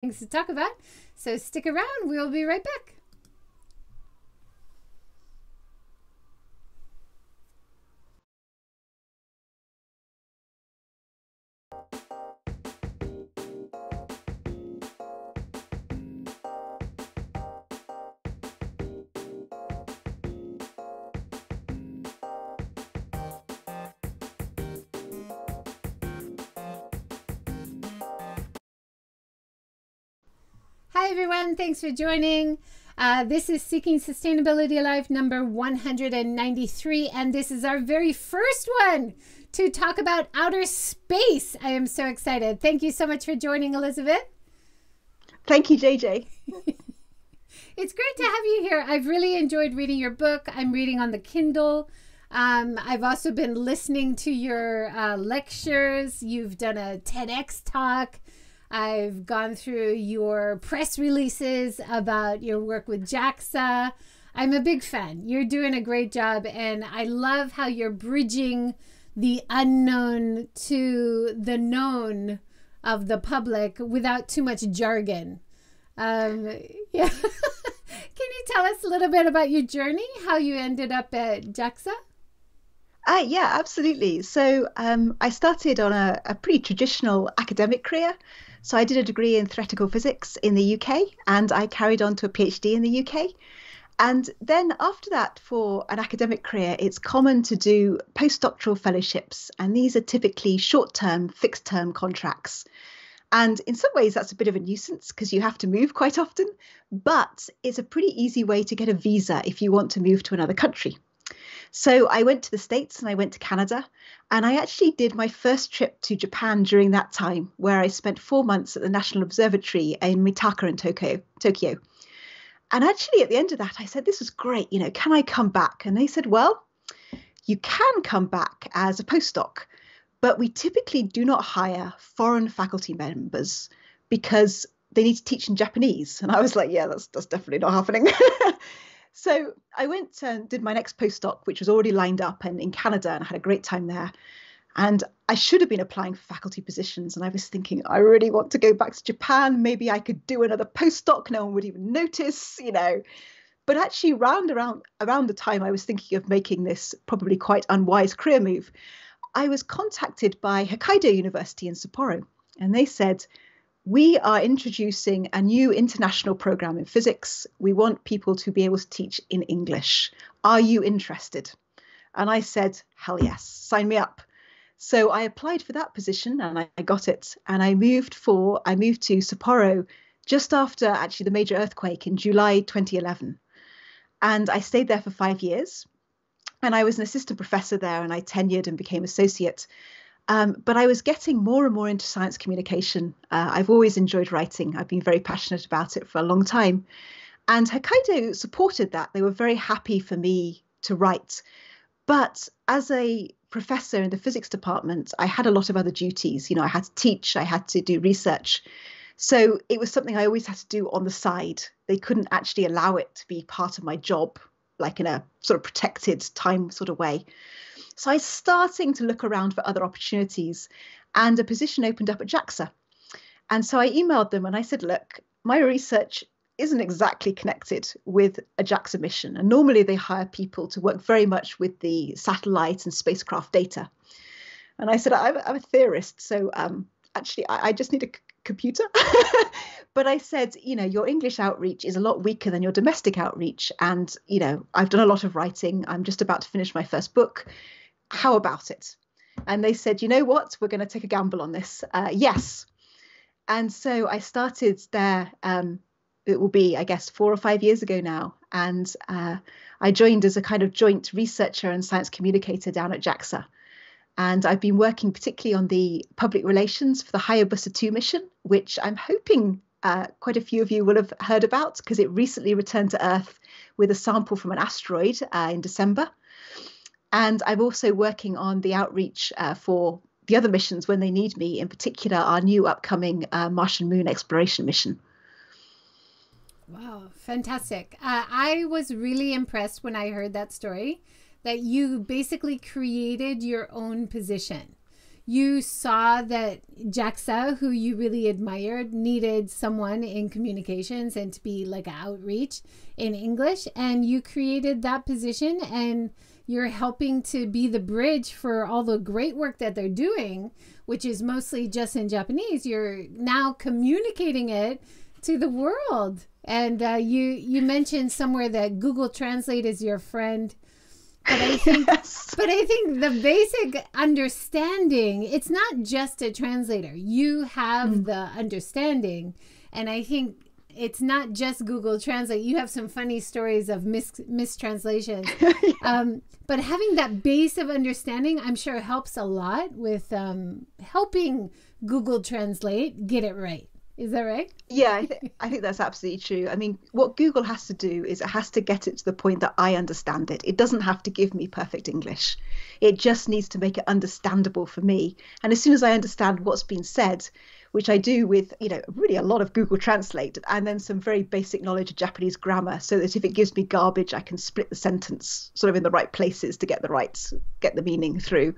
things to talk about. So stick around. We'll be right back. Thanks for joining. Uh, this is Seeking Sustainability Live number 193, and this is our very first one to talk about outer space. I am so excited. Thank you so much for joining, Elizabeth. Thank you, JJ. it's great to have you here. I've really enjoyed reading your book. I'm reading on the Kindle. Um, I've also been listening to your uh, lectures. You've done a TEDx talk. I've gone through your press releases about your work with JAXA. I'm a big fan. You're doing a great job, and I love how you're bridging the unknown to the known of the public without too much jargon. Um, yeah. Can you tell us a little bit about your journey, how you ended up at JAXA? Uh, yeah, absolutely. So um, I started on a, a pretty traditional academic career. So I did a degree in theoretical physics in the UK and I carried on to a PhD in the UK. And then after that, for an academic career, it's common to do postdoctoral fellowships. And these are typically short term, fixed term contracts. And in some ways, that's a bit of a nuisance because you have to move quite often. But it's a pretty easy way to get a visa if you want to move to another country. So I went to the States and I went to Canada. And I actually did my first trip to Japan during that time, where I spent four months at the National Observatory in Mitaka in Tokyo. Tokyo. And actually, at the end of that, I said, This was great. You know, can I come back? And they said, Well, you can come back as a postdoc, but we typically do not hire foreign faculty members because they need to teach in Japanese. And I was like, Yeah, that's, that's definitely not happening. So I went and did my next postdoc, which was already lined up and in Canada, and I had a great time there. And I should have been applying for faculty positions. And I was thinking, I really want to go back to Japan. Maybe I could do another postdoc. No one would even notice, you know. But actually, round around around the time I was thinking of making this probably quite unwise career move, I was contacted by Hokkaido University in Sapporo, and they said, we are introducing a new international program in physics. We want people to be able to teach in English. Are you interested? And I said, hell yes, sign me up. So I applied for that position and I got it. And I moved for I moved to Sapporo just after actually the major earthquake in July 2011. And I stayed there for five years. And I was an assistant professor there and I tenured and became associate. Um, but I was getting more and more into science communication. Uh, I've always enjoyed writing. I've been very passionate about it for a long time. And Hokkaido supported that. They were very happy for me to write. But as a professor in the physics department, I had a lot of other duties. You know, I had to teach, I had to do research. So it was something I always had to do on the side. They couldn't actually allow it to be part of my job, like in a sort of protected time sort of way. So I was starting to look around for other opportunities, and a position opened up at JAXA. And so I emailed them and I said, look, my research isn't exactly connected with a JAXA mission. And normally they hire people to work very much with the satellite and spacecraft data. And I said, I'm, I'm a theorist, so um, actually, I, I, just need a c- computer. but I said, you know, your English outreach is a lot weaker than your domestic outreach. And, you know, I've done a lot of writing. I'm just about to finish my first book how about it? And they said, you know what, we're going to take a gamble on this. Uh, yes. And so I started there. Um, it will be, I guess, four or five years ago now. And uh, I joined as a kind of joint researcher and science communicator down at JAXA. And I've been working particularly on the public relations for the Hayabusa 2 mission, which I'm hoping uh, quite a few of you will have heard about because it recently returned to Earth with a sample from an asteroid uh, in December. And I'm also working on the outreach uh, for the other missions when they need me, in particular, our new upcoming uh, Martian moon exploration mission. Wow, fantastic. Uh, I was really impressed when I heard that story that you basically created your own position. you saw that JAXA, who you really admired, needed someone in communications and to be like outreach in English. And you created that position and you're helping to be the bridge for all the great work that they're doing, which is mostly just in Japanese. You're now communicating it to the world. And uh, you you mentioned somewhere that Google Translate is your friend but I think yes. but I think the basic understanding, it's not just a translator. You have mm. the understanding. And I think it's not just Google Translate. You have some funny stories of mis- mistranslations. yeah. um, but having that base of understanding, I'm sure helps a lot with um, helping Google Translate get it right. Is that right? Yeah, I, th- I think that's absolutely true. I mean, what Google has to do is it has to get it to the point that I understand it. It doesn't have to give me perfect English. It just needs to make it understandable for me. And as soon as I understand what's been said, which I do with, you know, really a lot of Google Translate and then some very basic knowledge of Japanese grammar so that if it gives me garbage, I can split the sentence sort of in the right places to get the right, get the meaning through.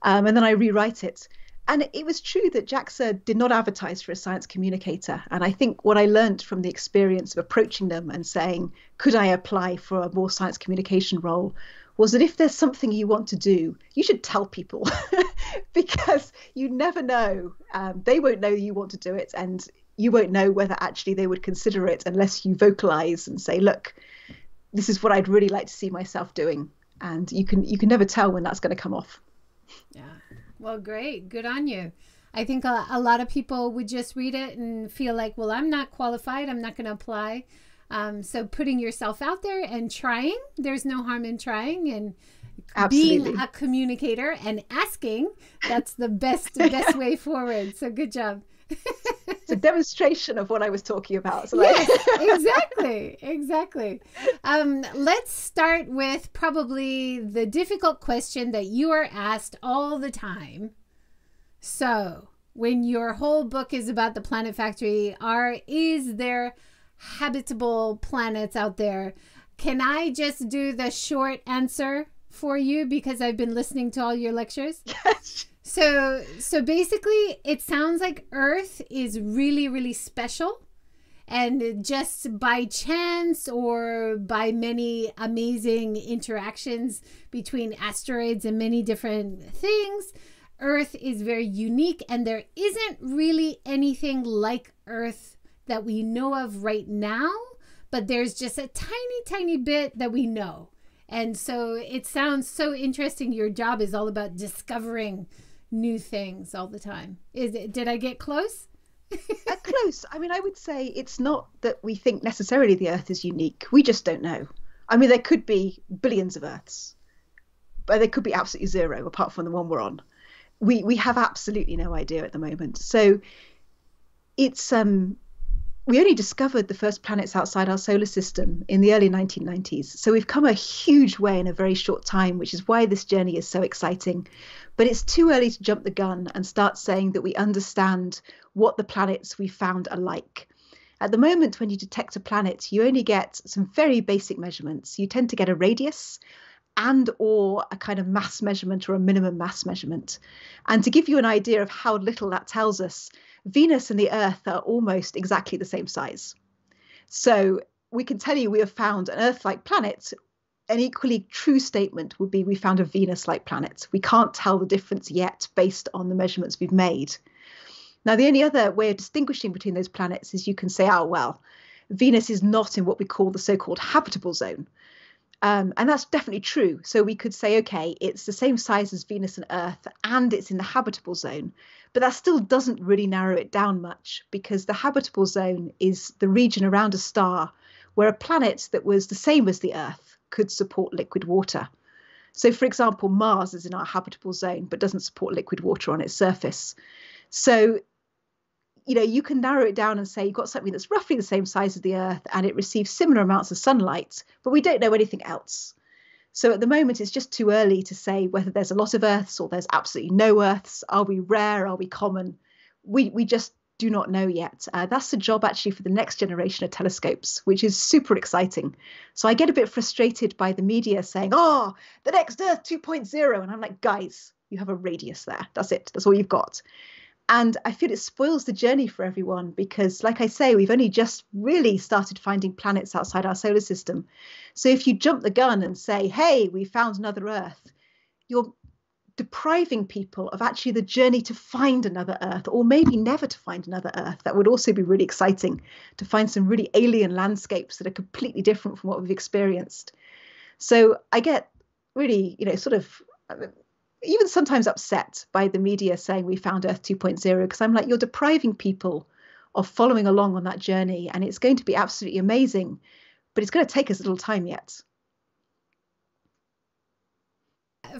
Um, and then I rewrite it. And it was true that JAXA did not advertise for a science communicator. And I think what I learned from the experience of approaching them and saying, could I apply for a more science communication role, was that if there's something you want to do, you should tell people because you never know. Um, they won't know you want to do it, and you won't know whether actually they would consider it unless you vocalize and say, look, this is what I'd really like to see myself doing. And you can you can never tell when that's going to come off. Yeah. Well, great. Good on you. I think a, a lot of people would just read it and feel like, well, I'm not qualified. I'm not going to apply. Um, so putting yourself out there and trying, there's no harm in trying and Absolutely. being a communicator and asking. That's the best best way forward. So good job. a demonstration of what I was talking about. So like... yes, exactly, exactly. Um, let's start with probably the difficult question that you are asked all the time. So, when your whole book is about the planet factory, are is there habitable planets out there? Can I just do the short answer for you because I've been listening to all your lectures? Yes. So so basically it sounds like Earth is really really special. And just by chance or by many amazing interactions between asteroids and many different things Earth is very unique. And there isn't really anything like Earth that we know of right now, but there's just a tiny tiny bit that we know. And so it sounds so interesting. Your job is all about discovering new things all the time. Is it? Did I get close? uh, close. I mean, I would say it's not that we think necessarily the Earth is unique. We just don't know. I mean, there could be billions of Earths, but there could be absolutely zero apart from the one we're on. We we have absolutely no idea at the moment. So it's um we only discovered the first planets outside our solar system in the early 1990s. So we've come a huge way in a very short time, which is why this journey is so exciting. But it's too early to jump the gun and start saying that we understand what the planets we found are like. At the moment, when you detect a planet, you only get some very basic measurements. You tend to get a radius and or a kind of mass measurement or a minimum mass measurement. And to give you an idea of how little that tells us, Venus and the Earth are almost exactly the same size. So we can tell you we have found an Earth like planet. An equally true statement would be we found a Venus like planet. We can't tell the difference yet based on the measurements we've made. Now, the only other way of distinguishing between those planets is you can say, oh, well, Venus is not in what we call the so called habitable zone. Um, and that's definitely true. So we could say, okay, it's the same size as Venus and Earth, and it's in the habitable zone. But that still doesn't really narrow it down much because the habitable zone is the region around a star where a planet that was the same as the Earth could support liquid water. So, for example, Mars is in our habitable zone but doesn't support liquid water on its surface. So you know, you can narrow it down and say you've got something that's roughly the same size as the Earth and it receives similar amounts of sunlight, but we don't know anything else. So at the moment, it's just too early to say whether there's a lot of Earths or there's absolutely no Earths. Are we rare? Are we common? We we just do not know yet. Uh, that's the job actually for the next generation of telescopes, which is super exciting. So I get a bit frustrated by the media saying, "Oh, the next Earth 2.0," and I'm like, guys, You have a radius there. That's it. That's all you've got. And I feel it spoils the journey for everyone because, like I say, we've only just really started finding planets outside our solar system. So if you jump the gun and say, hey, we found another Earth, you're depriving people of actually the journey to find another Earth, or maybe never to find another Earth. That would also be really exciting to find some really alien landscapes that are completely different from what we've experienced. So I get really, you know, sort of even sometimes upset by the media saying we found Earth 2.0 because I'm like, you're depriving people of following along on that journey, and it's going to be absolutely amazing, but it's going to take us a little time yet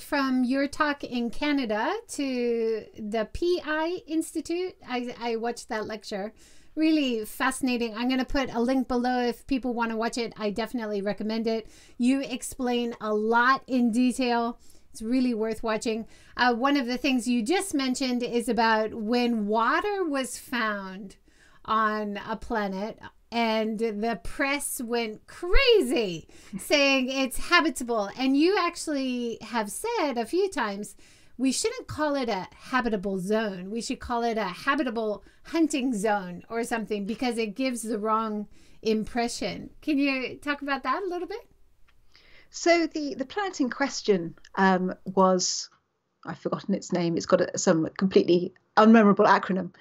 from your talk in Canada to the PI Institute. I, I watched that lecture. Really fascinating. I'm going to put a link below if people want to watch it. I definitely recommend it. You explain a lot in detail. It's really worth watching. Uh, one of the things you just mentioned is about when water was found on a planet and the press went crazy saying it's habitable. And you actually have said a few times we shouldn't call it a habitable zone. We should call it a habitable hunting zone or something because it gives the wrong impression. Can you talk about that a little bit? So the the planet in question um, was I've forgotten its name. It's got a, some completely unmemorable acronym,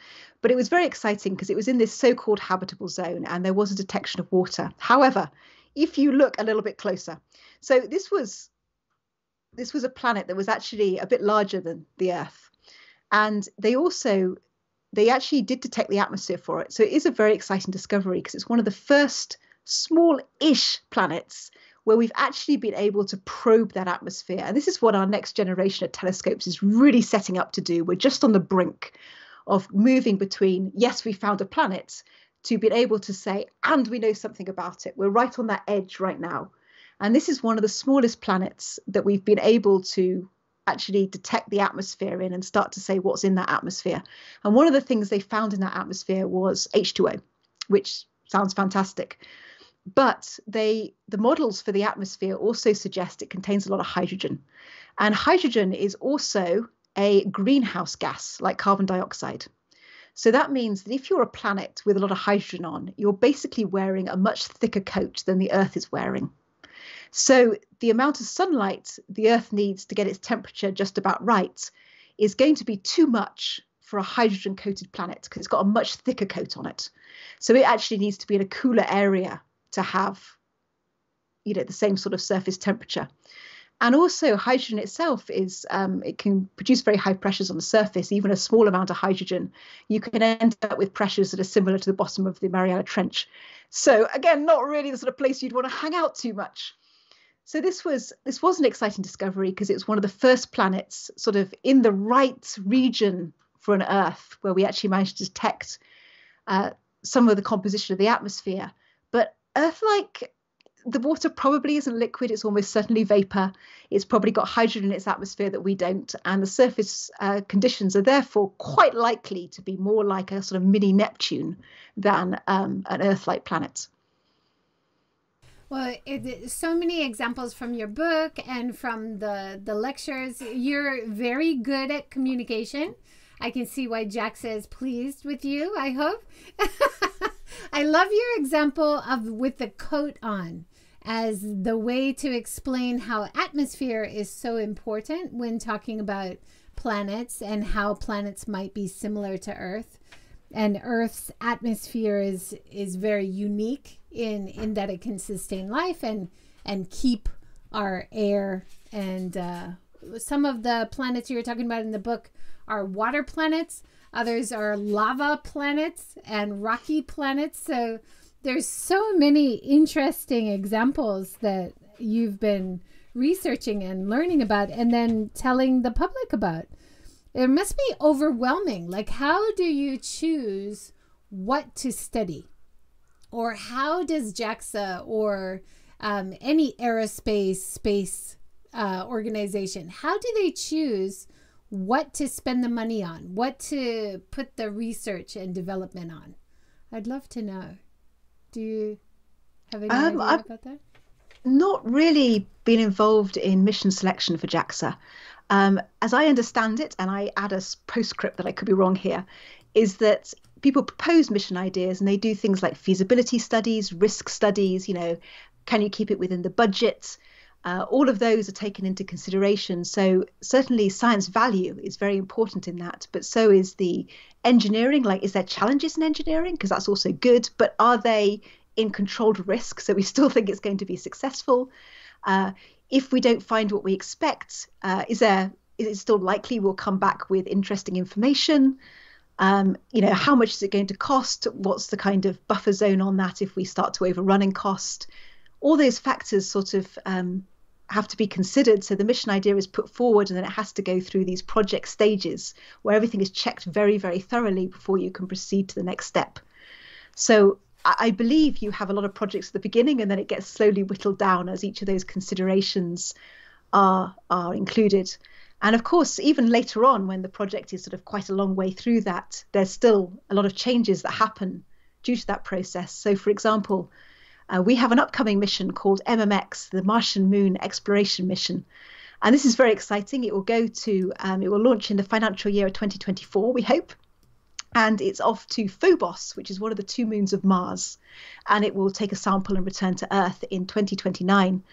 but it was very exciting because it was in this so called habitable zone and there was a detection of water. However, if you look a little bit closer, so this was this was a planet that was actually a bit larger than the Earth. And they also they actually did detect the atmosphere for it. So it is a very exciting discovery because it's one of the first small-ish planets where we've actually been able to probe that atmosphere. And this is what our next generation of telescopes is really setting up to do. We're just on the brink of moving between, yes, we found a planet, to being able to say, and we know something about it. We're right on that edge right now. And this is one of the smallest planets that we've been able to actually detect the atmosphere in and start to say what's in that atmosphere. And one of the things they found in that atmosphere was H2O, which sounds fantastic. But they the models for the atmosphere also suggest it contains a lot of hydrogen. And hydrogen is also a greenhouse gas like carbon dioxide. So that means that if you're a planet with a lot of hydrogen on, you're basically wearing a much thicker coat than the Earth is wearing. So the amount of sunlight the Earth needs to get its temperature just about right is going to be too much for a hydrogen coated planet because it's got a much thicker coat on it. So it actually needs to be in a cooler area to have you know the same sort of surface temperature. And also hydrogen itself is um, it can produce very high pressures on the surface. Even a small amount of hydrogen you can end up with pressures that are similar to the bottom of the mariana trench. So again not really the sort of place you'd want to hang out too much. So this was this was an exciting discovery because it was one of the first planets sort of in the right region for an earth where we actually managed to detect uh, some of the composition of the atmosphere. But earth like the water probably isn't liquid, it's almost certainly vapor. It's probably got hydrogen in its atmosphere that we don't. And the surface uh, conditions are therefore quite likely to be more like a sort of mini Neptune than um, an Earth like planet. Well, it, so many examples from your book and from the, the lectures. You're very good at communication. I can see why JAXA is pleased with you, I hope. I love your example of with the coat on as the way to explain how atmosphere is so important when talking about planets and how planets might be similar to Earth. And Earth's atmosphere is is very unique in in that it can sustain life and and keep our air and uh, some of the planets you were talking about in the book are water planets others are lava planets and rocky planets so there's so many interesting examples that you've been researching and learning about and then telling the public about. It must be overwhelming. Like, how do you choose what to study? Or how does JAXA or um, any aerospace space uh, organization, how do they choose what to spend the money on, what to put the research and development on? I'd love to know. Do you have any um, idea I've about that? Not really been involved in mission selection for JAXA. um, as I understand it, and I add a postscript that I could be wrong here, is that people propose mission ideas and they do things like feasibility studies, risk studies, you know, can you keep it within the budget? Uh, all of those are taken into consideration. So, certainly, science value is very important in that, but so is the engineering. Like, is there challenges in engineering? Because that's also good, but are they in controlled risk? So, we still think it's going to be successful. Uh, if we don't find what we expect, uh, is there is it still likely we'll come back with interesting information? Um, you know, how much is it going to cost? What's the kind of buffer zone on that if we start to overrun in cost? All those factors sort of um, have to be considered. So the mission idea is put forward and then it has to go through these project stages where everything is checked very, very thoroughly before you can proceed to the next step. So I believe you have a lot of projects at the beginning and then it gets slowly whittled down as each of those considerations are are included. And of course, even later on, when the project is sort of quite a long way through that, there's still a lot of changes that happen due to that process. So, for example, uh, we have an upcoming mission called MMX, the Martian Moon Exploration Mission. And this is very exciting. It will go to, um, it will launch in the financial year of 2024, we hope. And it's off to Phobos, which is one of the two moons of Mars. And it will take a sample and return to Earth in 2029.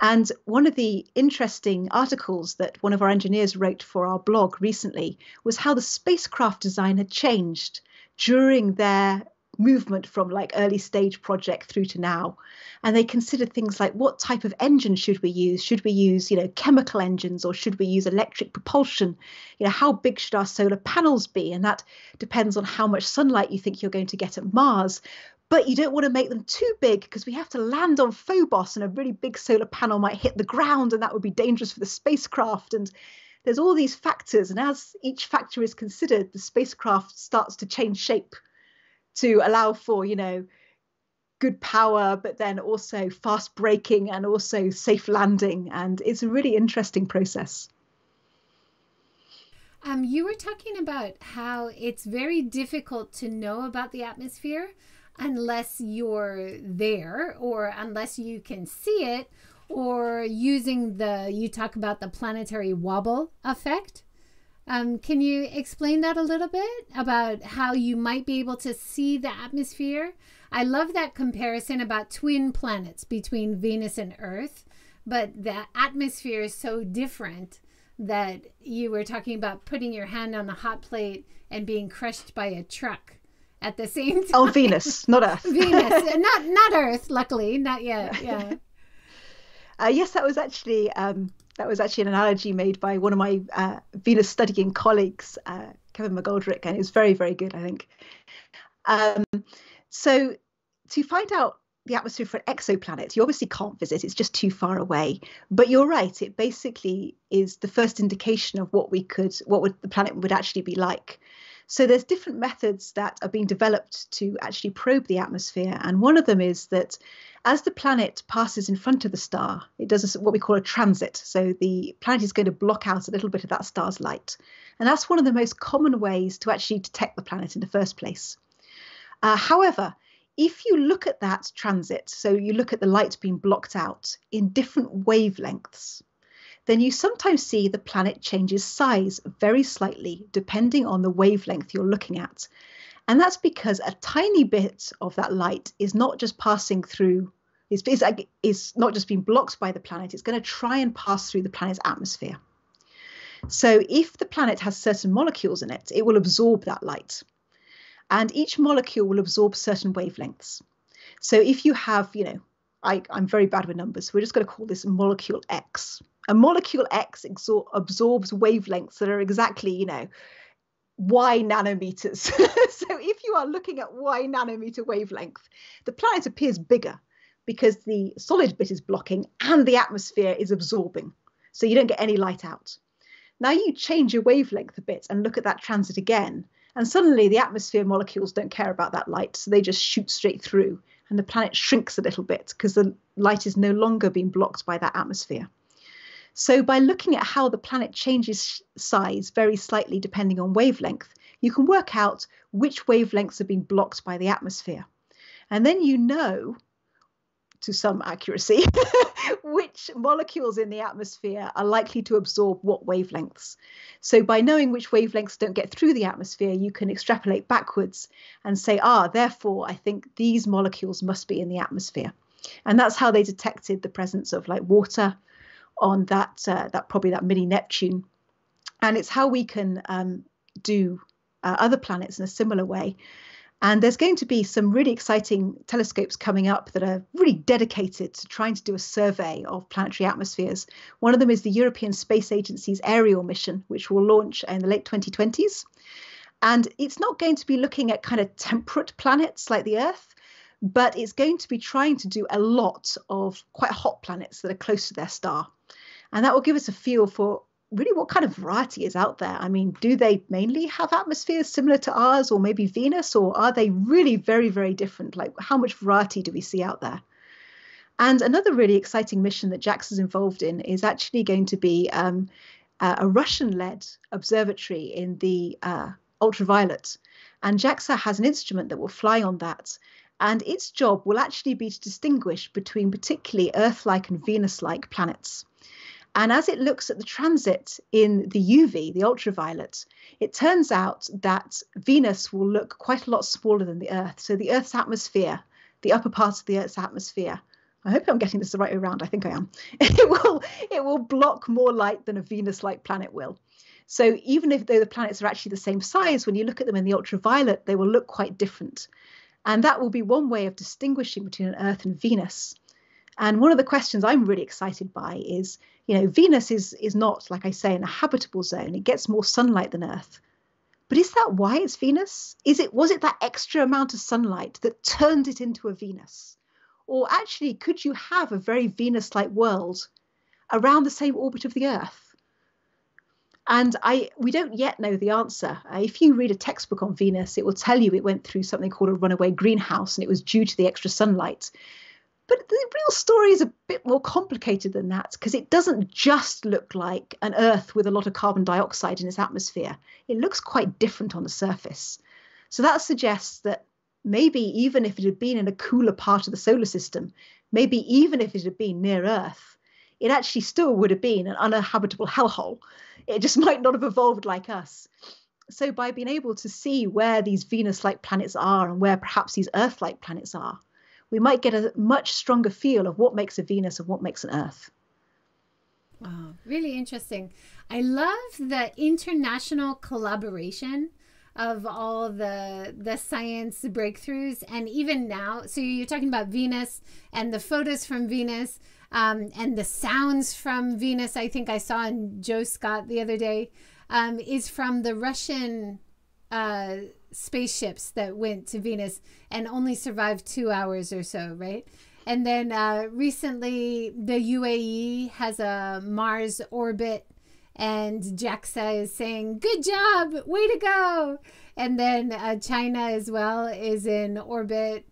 And one of the interesting articles that one of our engineers wrote for our blog recently was how the spacecraft design had changed during their movement from like early stage project through to now. And they considered things like what type of engine should we use? Should we use you know chemical engines or should we use electric propulsion? You know how big should our solar panels be? And that depends on how much sunlight you think you're going to get at mars. But you don't want to make them too big because we have to land on phobos and a really big solar panel might hit the ground and that would be dangerous for the spacecraft. And there's all these factors and as each factor is considered the spacecraft starts to change shape to allow for you know good power but then also fast braking and also safe landing. And it's a really interesting process. Um, you were talking about how it's very difficult to know about the atmosphere unless you're there or unless you can see it or using the you talk about the planetary wobble effect um, can you explain that a little bit about how you might be able to see the atmosphere? I love that comparison about twin planets between Venus and Earth, but the atmosphere is so different that you were talking about putting your hand on a hot plate and being crushed by a truck at the same time. Oh, Venus, not Earth. Venus, not not Earth. Luckily, not yet. Yeah. Uh, yes, that was actually um, that was actually an analogy made by one of my uh, Venus studying colleagues, uh, Kevin McGouldrick, and it was very, very good, I think. Um, so, to find out the atmosphere for an exoplanet, you obviously can't visit, it's just too far away. But you're right, it basically is the first indication of what we could, what would the planet would actually be like. So there's different methods that are being developed to actually probe the atmosphere, and one of them is that as the planet passes in front of the star, it does what we call a transit. So the planet is going to block out a little bit of that star's light. And that's one of the most common ways to actually detect the planet in the first place. Uh, however, if you look at that transit, so you look at the light being blocked out in different wavelengths, then you sometimes see the planet changes size very slightly depending on the wavelength you're looking at. And that's because a tiny bit of that light is not just passing through, it's, it's, it's not just being blocked by the planet, it's going to try and pass through the planet's atmosphere. So if the planet has certain molecules in it, it will absorb that light. And each molecule will absorb certain wavelengths. So if you have, you know, I, am very bad with numbers, so we're just going to call this molecule X. A molecule X absorbs wavelengths that are exactly, you know, y nanometers. so if you are looking at y nanometer wavelength, the planet appears bigger because the solid bit is blocking and the atmosphere is absorbing. So you don't get any light out. Now you change your wavelength a bit and look at that transit again, and suddenly the atmosphere molecules don't care about that light, so they just shoot straight through, and the planet shrinks a little bit because the light is no longer being blocked by that atmosphere. So, by looking at how the planet changes size very slightly depending on wavelength, you can work out which wavelengths are being blocked by the atmosphere. And then you know to some accuracy which molecules in the atmosphere are likely to absorb what wavelengths. So, by knowing which wavelengths don't get through the atmosphere, you can extrapolate backwards and say, ah, therefore, I think these molecules must be in the atmosphere. And that's how they detected the presence of like water on that uh, that probably that mini Neptune. And it's how we can um, do uh, other planets in a similar way. And there's going to be some really exciting telescopes coming up that are really dedicated to trying to do a survey of planetary atmospheres. One of them is the European Space Agency's Ariel mission, which will launch in the late 2020s. And it's not going to be looking at kind of temperate planets like the Earth, but it's going to be trying to do a lot of quite hot planets that are close to their star. And that will give us a feel for really what kind of variety is out there. I mean, do they mainly have atmospheres similar to ours or maybe Venus, or are they really very, very different? Like, how much variety do we see out there? And another really exciting mission that JAXA is involved in is actually going to be um, a Russian led observatory in the uh, ultraviolet. And JAXA has an instrument that will fly on that. And its job will actually be to distinguish between particularly Earth like and Venus like planets. And as it looks at the transit in the UV, the ultraviolet, it turns out that Venus will look quite a lot smaller than the Earth. So the Earth's atmosphere, the upper part of the Earth's atmosphere, I hope I'm getting this the right way around. I think I am. It will it will block more light than a Venus-like planet will. So even if though the planets are actually the same size, when you look at them in the ultraviolet, they will look quite different. And that will be one way of distinguishing between an Earth and Venus. And one of the questions I'm really excited by is, you know, Venus is is not, like I say, in a habitable zone. It gets more sunlight than Earth. But is that why it's Venus? Is it was it that extra amount of sunlight that turned it into a Venus? Or actually, could you have a very Venus-like world around the same orbit of the Earth? And I, we don't yet know the answer. Uh, if you read a textbook on Venus, it will tell you it went through something called a runaway greenhouse, and it was due to the extra sunlight. But the real story is a bit more complicated than that because it doesn't just look like an Earth with a lot of carbon dioxide in its atmosphere. It looks quite different on the surface. So that suggests that maybe even if it had been in a cooler part of the solar system, maybe even if it had been near Earth, it actually still would have been an uninhabitable hellhole. It just might not have evolved like us. So, by being able to see where these Venus like planets are and where perhaps these Earth like planets are, we might get a much stronger feel of what makes a Venus and what makes an Earth. Wow, really interesting. I love the international collaboration of all the the science breakthroughs and even now so you're talking about venus and the photos from venus um, and the sounds from venus i think i saw in joe scott the other day um, is from the russian uh, spaceships that went to Venus and only survived two hours or so, right? And then uh, recently, the UAE has a Mars orbit, and JAXA is saying, Good job, way to go. And then uh, China as well is in orbit,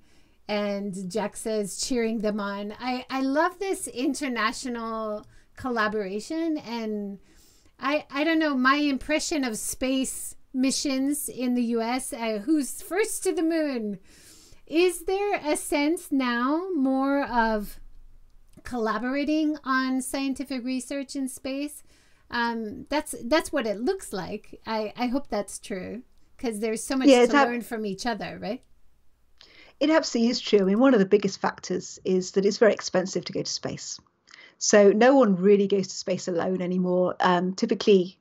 and JAXA is cheering them on. I, I love this international collaboration, and I, I don't know, my impression of space missions in the US, uh, who's first to the moon. Is there a sense now more of collaborating on scientific research in space? Um, that's that's what it looks like. I, I hope that's true because there's so much yeah, to learn from each other, right? It absolutely is true. I mean, one of the biggest factors is that it's very expensive to go to space. So no one really goes to space alone anymore. Um, typically,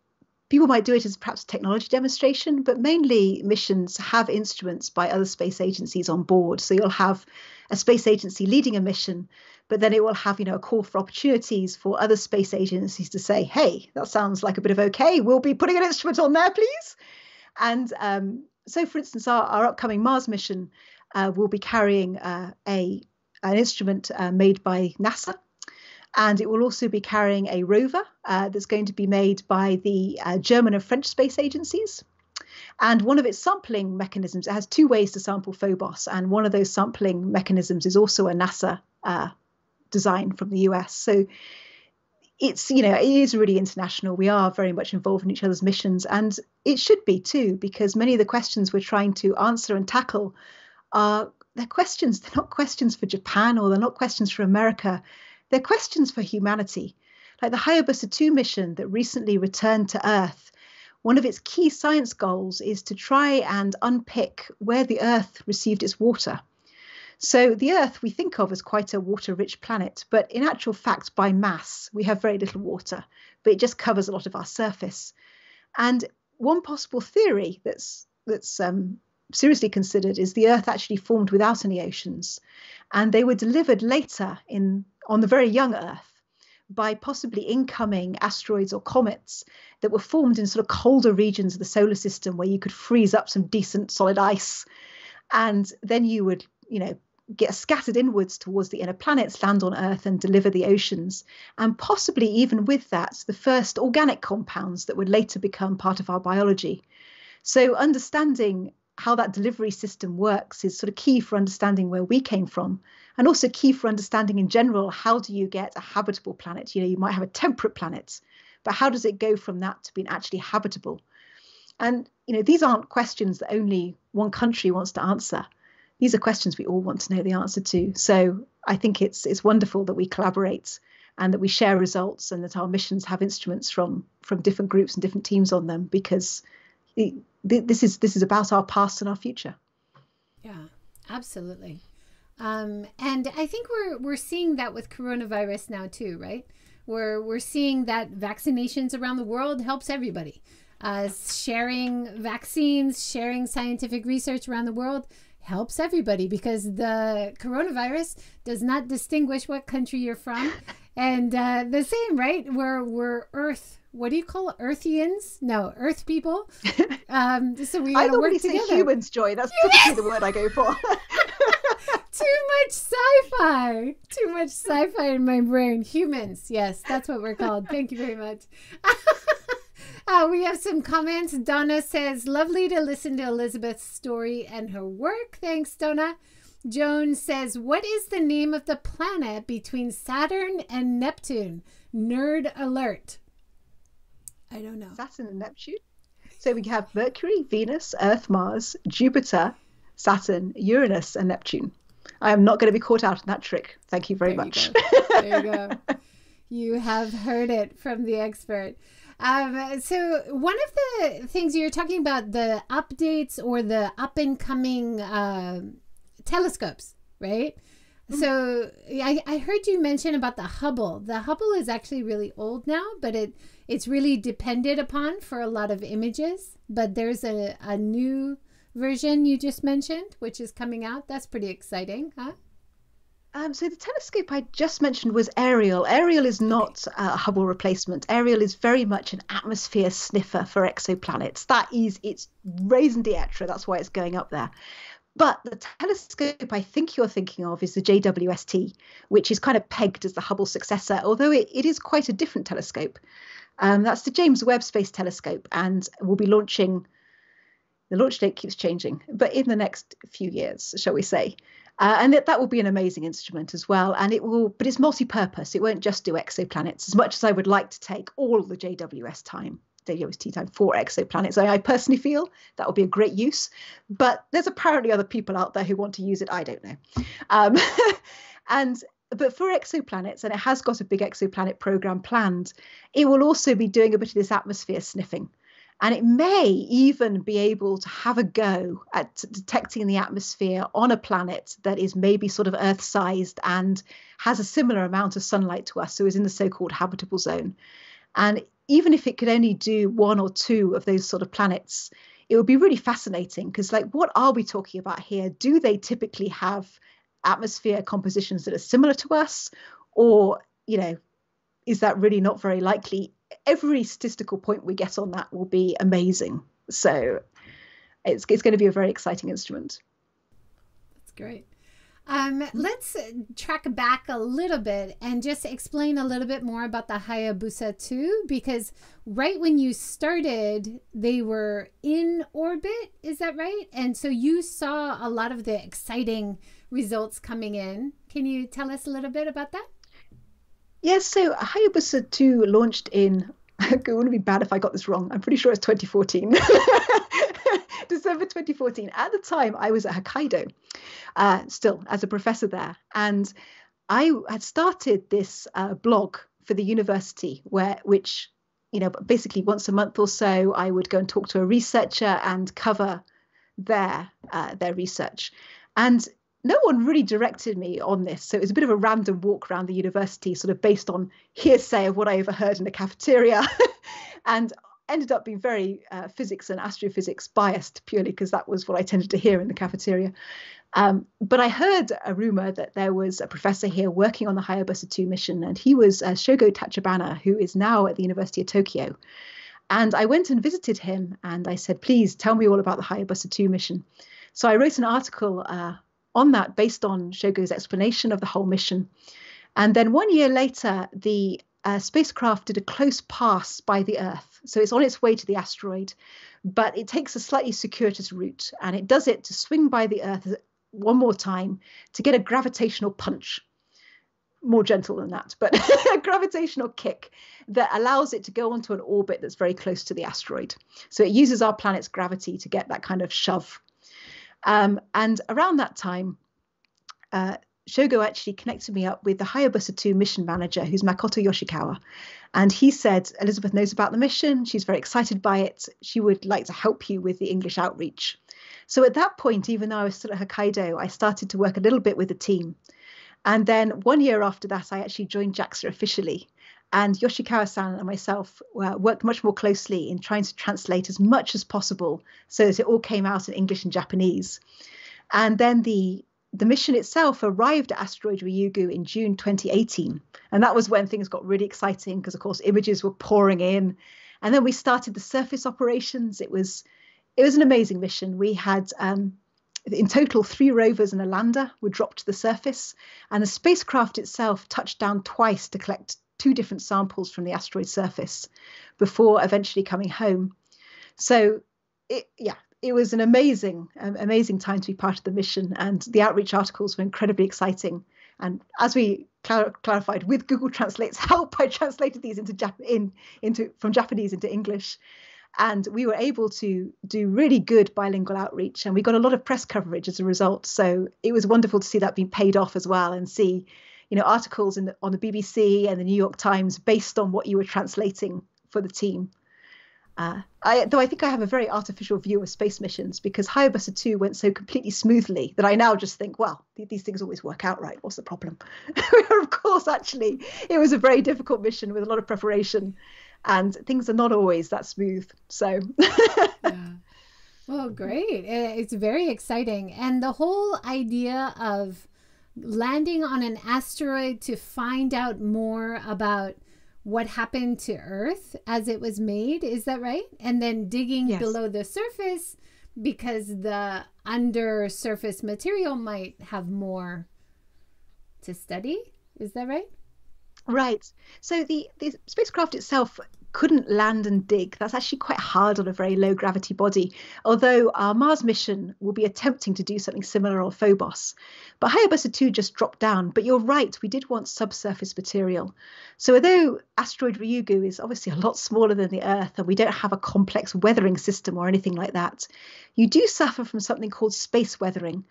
people might do it as perhaps a technology demonstration, but mainly missions have instruments by other space agencies on board. So you'll have a space agency leading a mission, but then it will have, you know, a call for opportunities for other space agencies to say, hey, that sounds like a bit of okay. We'll be putting an instrument on there, please. And um, so, for instance, our, our upcoming Mars mission uh, will be carrying uh, a an instrument uh, made by NASA and it will also be carrying a rover uh, that's going to be made by the uh, German and French space agencies. And one of its sampling mechanisms, it has two ways to sample Phobos, and one of those sampling mechanisms is also a NASA uh, design from the US. So it's you know it is really international we are very much involved in each other's missions and it should be too because many of the questions we're trying to answer and tackle are they're questions. They're not questions for Japan or they're not questions for America. They're questions for humanity. Like the Hayabusa 2 mission that recently returned to Earth, one of its key science goals is to try and unpick where the Earth received its water. So the Earth we think of as quite a water-rich planet, but in actual fact, by mass, we have very little water, but it just covers a lot of our surface. And one possible theory that's that's um, seriously considered is the Earth actually formed without any oceans, and they were delivered later in on the very young Earth by possibly incoming asteroids or comets that were formed in sort of colder regions of the solar system where you could freeze up some decent solid ice, and then you would you know get scattered inwards towards the inner planets, land on Earth, and deliver the oceans. And possibly even with that, the first organic compounds that would later become part of our biology. So, understanding how that delivery system works is sort of key for understanding where we came from and also key for understanding in general how do you get a habitable planet? You know you might have a temperate planet but how does it go from that to being actually habitable? And you know these aren't questions that only one country wants to answer. These are questions we all want to know the answer to. So I think it's it's wonderful that we collaborate and that we share results and that our missions have instruments from from different groups and different teams on them because it, this is this is about our past and our future. Yeah, absolutely. Um, and I think we're we're seeing that with coronavirus now too, right? We're we're seeing that vaccinations around the world helps everybody. Uh, sharing vaccines, sharing scientific research around the world helps everybody because the coronavirus does not distinguish what country you're from. and uh, the same, right? We're, we're Earth. What do you call it? Earthians? No, Earth people. Um, so we gotta work together. Say humans, Joy. That's typically the word I go for. Too much sci-fi. Too much sci-fi in my brain. Humans. Yes, that's what we're called. Thank you very much. Uh, we have some comments. Donna says, Lovely to listen to Elizabeth's story and her work. Thanks, Donna. Joan says, What is the name of the planet between Saturn and Neptune? Nerd alert. I don't know. Saturn and Neptune? So we have Mercury, Venus, Earth, Mars, Jupiter, Saturn, Uranus, and Neptune. I am not going to be caught out in that trick. Thank you very there much. You there you go. you have heard it from the expert. Um, so one of the things you're talking about the updates or the up and coming uh, telescopes, right? Mm-hmm. So I, I heard you mention about the Hubble. The Hubble is actually really old now, but it it's really depended upon for a lot of images. But there's a, a new version you just mentioned, which is coming out. That's pretty exciting, huh? Um, so the telescope I just mentioned was Ariel. Ariel is not a Hubble replacement. Ariel is very much an atmosphere sniffer for exoplanets. That is its raison d'etre. That's why it's going up there. But the telescope I think you're thinking of is the JWST, which is kind of pegged as the Hubble successor, although it, it is quite a different telescope. Um, that's the James Webb Space Telescope, and we'll be launching. The launch date keeps changing, but in the next few years, shall we say. Uh, and that, that will be an amazing instrument as well. And it will, but it's multi-purpose. It won't just do exoplanets. As much as I would like to take all the JWS time, JWST time for exoplanets, I, I personally feel that would be a great use. But there's apparently other people out there who want to use it. I don't know. Um, and but for exoplanets, and it has got a big exoplanet program planned, it will also be doing a bit of this atmosphere sniffing. And it may even be able to have a go at detecting the atmosphere on a planet that is maybe sort of Earth sized and has a similar amount of sunlight to us, so is in the so called habitable zone. And even if it could only do one or two of those sort of planets, it would be really fascinating because, like, what are we talking about here? Do they typically have atmosphere compositions that are similar to us? Or, you know, is that really not very likely every statistical point we get on that will be amazing. So it's, it's going to be a very exciting instrument. That's great. Um, let's track back a little bit and just explain a little bit more about the Hayabusa 2 because right when you started, they were in orbit. Is that right? And so you saw a lot of the exciting results coming in. Can you tell us a little bit about that? Yes, so Hayabusa 2 launched in, it wouldn't be bad if I got this wrong. I'm pretty sure it's 2014. December 2014. At the time, I was at Hokkaido, uh, still as a professor there, and I had started this uh, blog for the university, where which you know basically once a month or so, I would go and talk to a researcher and cover their uh, their research, and no one really directed me on this. So it was a bit of a random walk around the university, sort of based on hearsay of what I overheard in the cafeteria, and ended up being very uh, physics and astrophysics biased purely because that was what I tended to hear in the cafeteria. Um, but I heard a rumor that there was a professor here working on the Hayabusa 2 mission, and he was uh, Shogo Tachibana, who is now at the University of Tokyo. And I went and visited him and I said, please tell me all about the Hayabusa 2 mission. So I wrote an article uh, on that based on Shogo's explanation of the whole mission. And then one year later, the uh, spacecraft did a close pass by the Earth. So it's on its way to the asteroid, but it takes a slightly circuitous route and it does it to swing by the Earth one more time to get a gravitational punch. More gentle than that, but a gravitational kick that allows it to go onto an orbit that's very close to the asteroid. So it uses our planet's gravity to get that kind of shove. Um, and around that time, uh, Shogo actually connected me up with the Hayabusa 2 mission manager, who's Makoto Yoshikawa. And he said, Elizabeth knows about the mission. She's very excited by it. She would like to help you with the English outreach. So at that point, even though I was still at Hokkaido, I started to work a little bit with the team. And then one year after that, I actually joined JAXA officially. And Yoshikawa san and myself uh, worked much more closely in trying to translate as much as possible so that it all came out in English and Japanese. And then the the mission itself arrived at asteroid Ryugu in June 2018. And that was when things got really exciting because, of course, images were pouring in. And then we started the surface operations. It was it was an amazing mission. We had um, in total three rovers and a lander were dropped to the surface, and the spacecraft itself touched down twice to collect two different samples from the asteroid surface before eventually coming home. So, it, yeah, it was an amazing, amazing time to be part of the mission, and the outreach articles were incredibly exciting. And as we clar- clarified, with Google Translate's help, I translated these into Jap- in into from Japanese into English, and we were able to do really good bilingual outreach, and we got a lot of press coverage as a result. So it was wonderful to see that being paid off as well, and see, you know, articles in the, on the BBC and the New York Times based on what you were translating for the team. I, though I think I have a very artificial view of space missions because Hayabusa 2 went so completely smoothly that I now just think, well, these things always work out right. What's the problem? of course, actually, it was a very difficult mission with a lot of preparation, and things are not always that smooth. So, yeah. Well, great. It's very exciting. And the whole idea of landing on an asteroid to find out more about what happened to Earth as it was made. Is that right? And then digging yes. below the surface because the under surface material might have more to study. Is that right? Right. So the, the spacecraft itself couldn't land and dig. That's actually quite hard on a very low gravity body, although our Mars mission will be attempting to do something similar on Phobos. But Hayabusa 2 just dropped down. But you're right, we did want subsurface material. So although asteroid Ryugu is obviously a lot smaller than the Earth and we don't have a complex weathering system or anything like that, you do suffer from something called space weathering.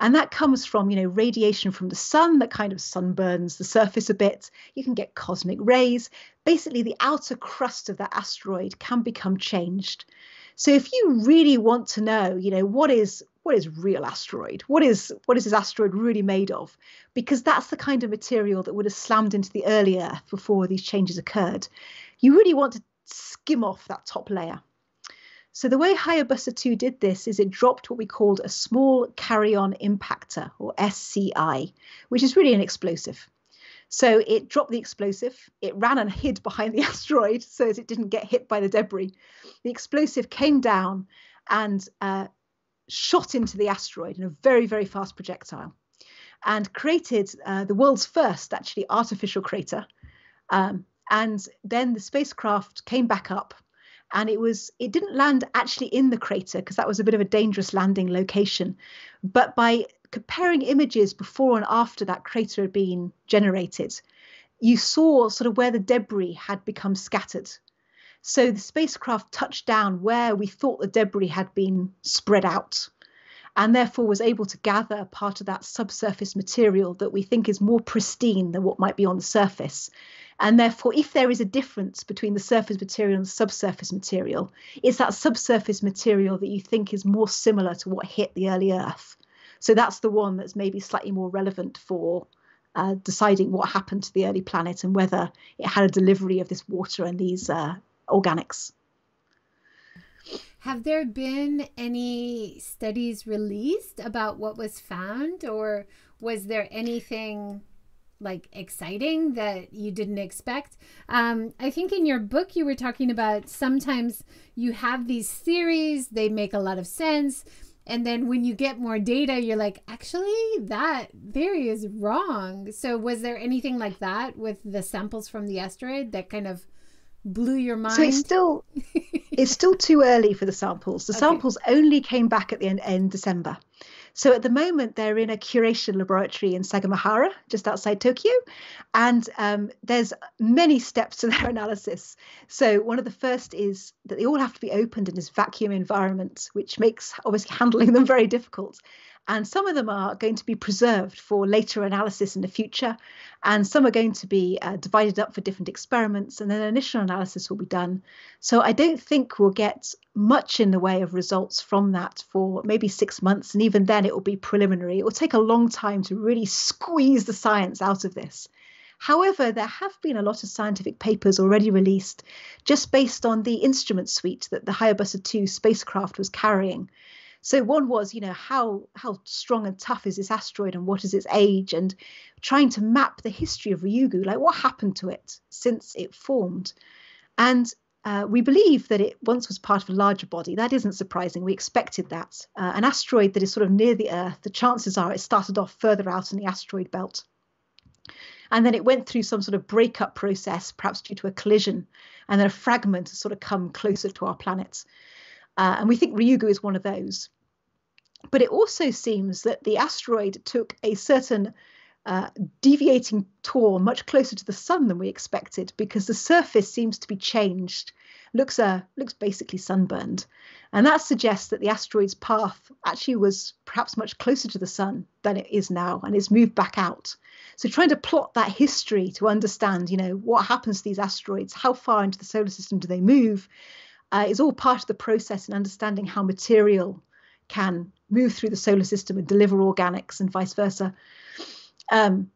And that comes from, you know, radiation from the sun that kind of sunburns the surface a bit. You can get cosmic rays. Basically, the outer crust of that asteroid can become changed. So if you really want to know, you know, what is what is real asteroid? What is what is this asteroid really made of? Because that's the kind of material that would have slammed into the early Earth before these changes occurred. You really want to skim off that top layer. So the way Hayabusa 2 did this is it dropped what we called a small carry-on impactor or SCI, which is really an explosive. So it dropped the explosive, it ran and hid behind the asteroid so as it didn't get hit by the debris. The explosive came down and uh, shot into the asteroid in a very, very fast projectile and created uh, the world's first actually artificial crater. Um, and then the spacecraft came back up and it was it didn't land actually in the crater because that was a bit of a dangerous landing location. But by comparing images before and after that crater had been generated you saw sort of where the debris had become scattered. So the spacecraft touched down where we thought the debris had been spread out and therefore was able to gather part of that subsurface material that we think is more pristine than what might be on the surface. And therefore, if there is a difference between the surface material and the subsurface material, it's that subsurface material that you think is more similar to what hit the early Earth. So that's the one that's maybe slightly more relevant for uh, deciding what happened to the early planet and whether it had a delivery of this water and these uh, organics. Have there been any studies released about what was found, or was there anything like exciting that you didn't expect? Um, I think in your book you were talking about sometimes you have these theories, they make a lot of sense. And then when you get more data, you're like, actually, that theory is wrong. So, was there anything like that with the samples from the asteroid that kind of blew your mind? So it's still it's still too early for the samples. The okay. samples only came back at the end, end December. So at the moment, they're in a curation laboratory in Sagamihara, just outside Tokyo, and um, there's many steps to their analysis. So one of the first is that they all have to be opened in this vacuum environment, which makes obviously handling them very difficult. And some of them are going to be preserved for later analysis in the future. And some are going to be uh, divided up for different experiments. And then initial analysis will be done. So I don't think we'll get much in the way of results from that for maybe six months. And even then, it will be preliminary. It will take a long time to really squeeze the science out of this. However, there have been a lot of scientific papers already released just based on the instrument suite that the Hayabusa 2 spacecraft was carrying. So one was, you know, how how strong and tough is this asteroid and what is its age, and trying to map the history of Ryugu, like what happened to it since it formed. And uh, we believe that it once was part of a larger body. That isn't surprising. We expected that. Uh, an asteroid that is sort of near the Earth, the chances are it started off further out in the asteroid belt. And then it went through some sort of breakup process, perhaps due to a collision, and then a fragment has sort of come closer to our planet. Uh, and we think Ryugu is one of those. But it also seems that the asteroid took a certain uh, deviating tour much closer to the sun than we expected because the surface seems to be changed. Looks uh, looks basically sunburned. And that suggests that the asteroid's path actually was perhaps much closer to the sun than it is now and it's moved back out. So trying to plot that history to understand you know what happens to these asteroids how far into the solar system do they move uh, is all part of the process in understanding how material can move through the solar system and deliver organics and vice versa. Um,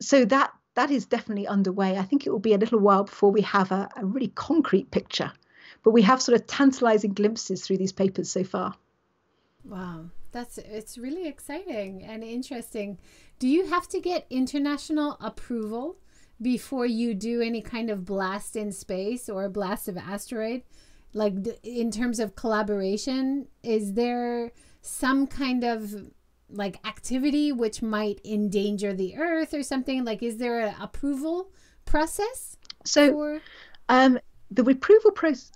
so that that is definitely underway. I think it will be a little while before we have a, a really concrete picture, but we have sort of tantalizing glimpses through these papers so far. Wow, that's it's really exciting and interesting. Do you have to get international approval before you do any kind of blast in space or a blast of asteroid? Like in terms of collaboration is there some kind of like activity which might endanger the earth or something? Like is there an approval process so for... um the approval process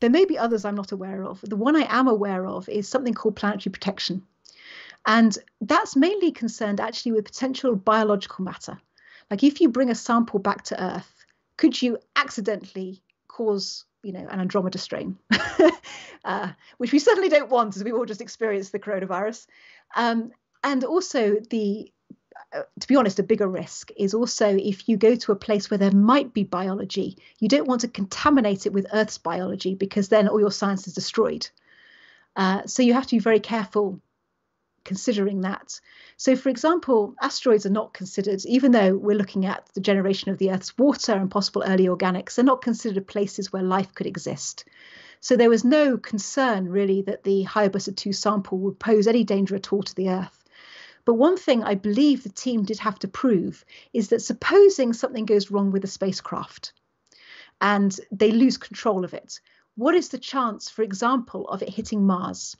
there may be others i'm not aware of. The one i am aware of is something called planetary protection. And that's mainly concerned actually with potential biological matter. Like if you bring a sample back to earth could you accidentally cause you know, an Andromeda strain, uh, which we certainly don't want as we've all just experienced the coronavirus. Um, and also the uh, to be honest, a bigger risk is also if you go to a place where there might be biology, you don't want to contaminate it with Earth's biology because then all your science is destroyed. Uh, so you have to be very careful considering that. So, for example, asteroids are not considered, even though we're looking at the generation of the Earth's water and possible early organics, they're not considered places where life could exist. So, there was no concern really that the Hayabusa 2 sample would pose any danger at all to the Earth. But one thing I believe the team did have to prove is that supposing something goes wrong with the spacecraft and they lose control of it, what is the chance, for example, of it hitting Mars?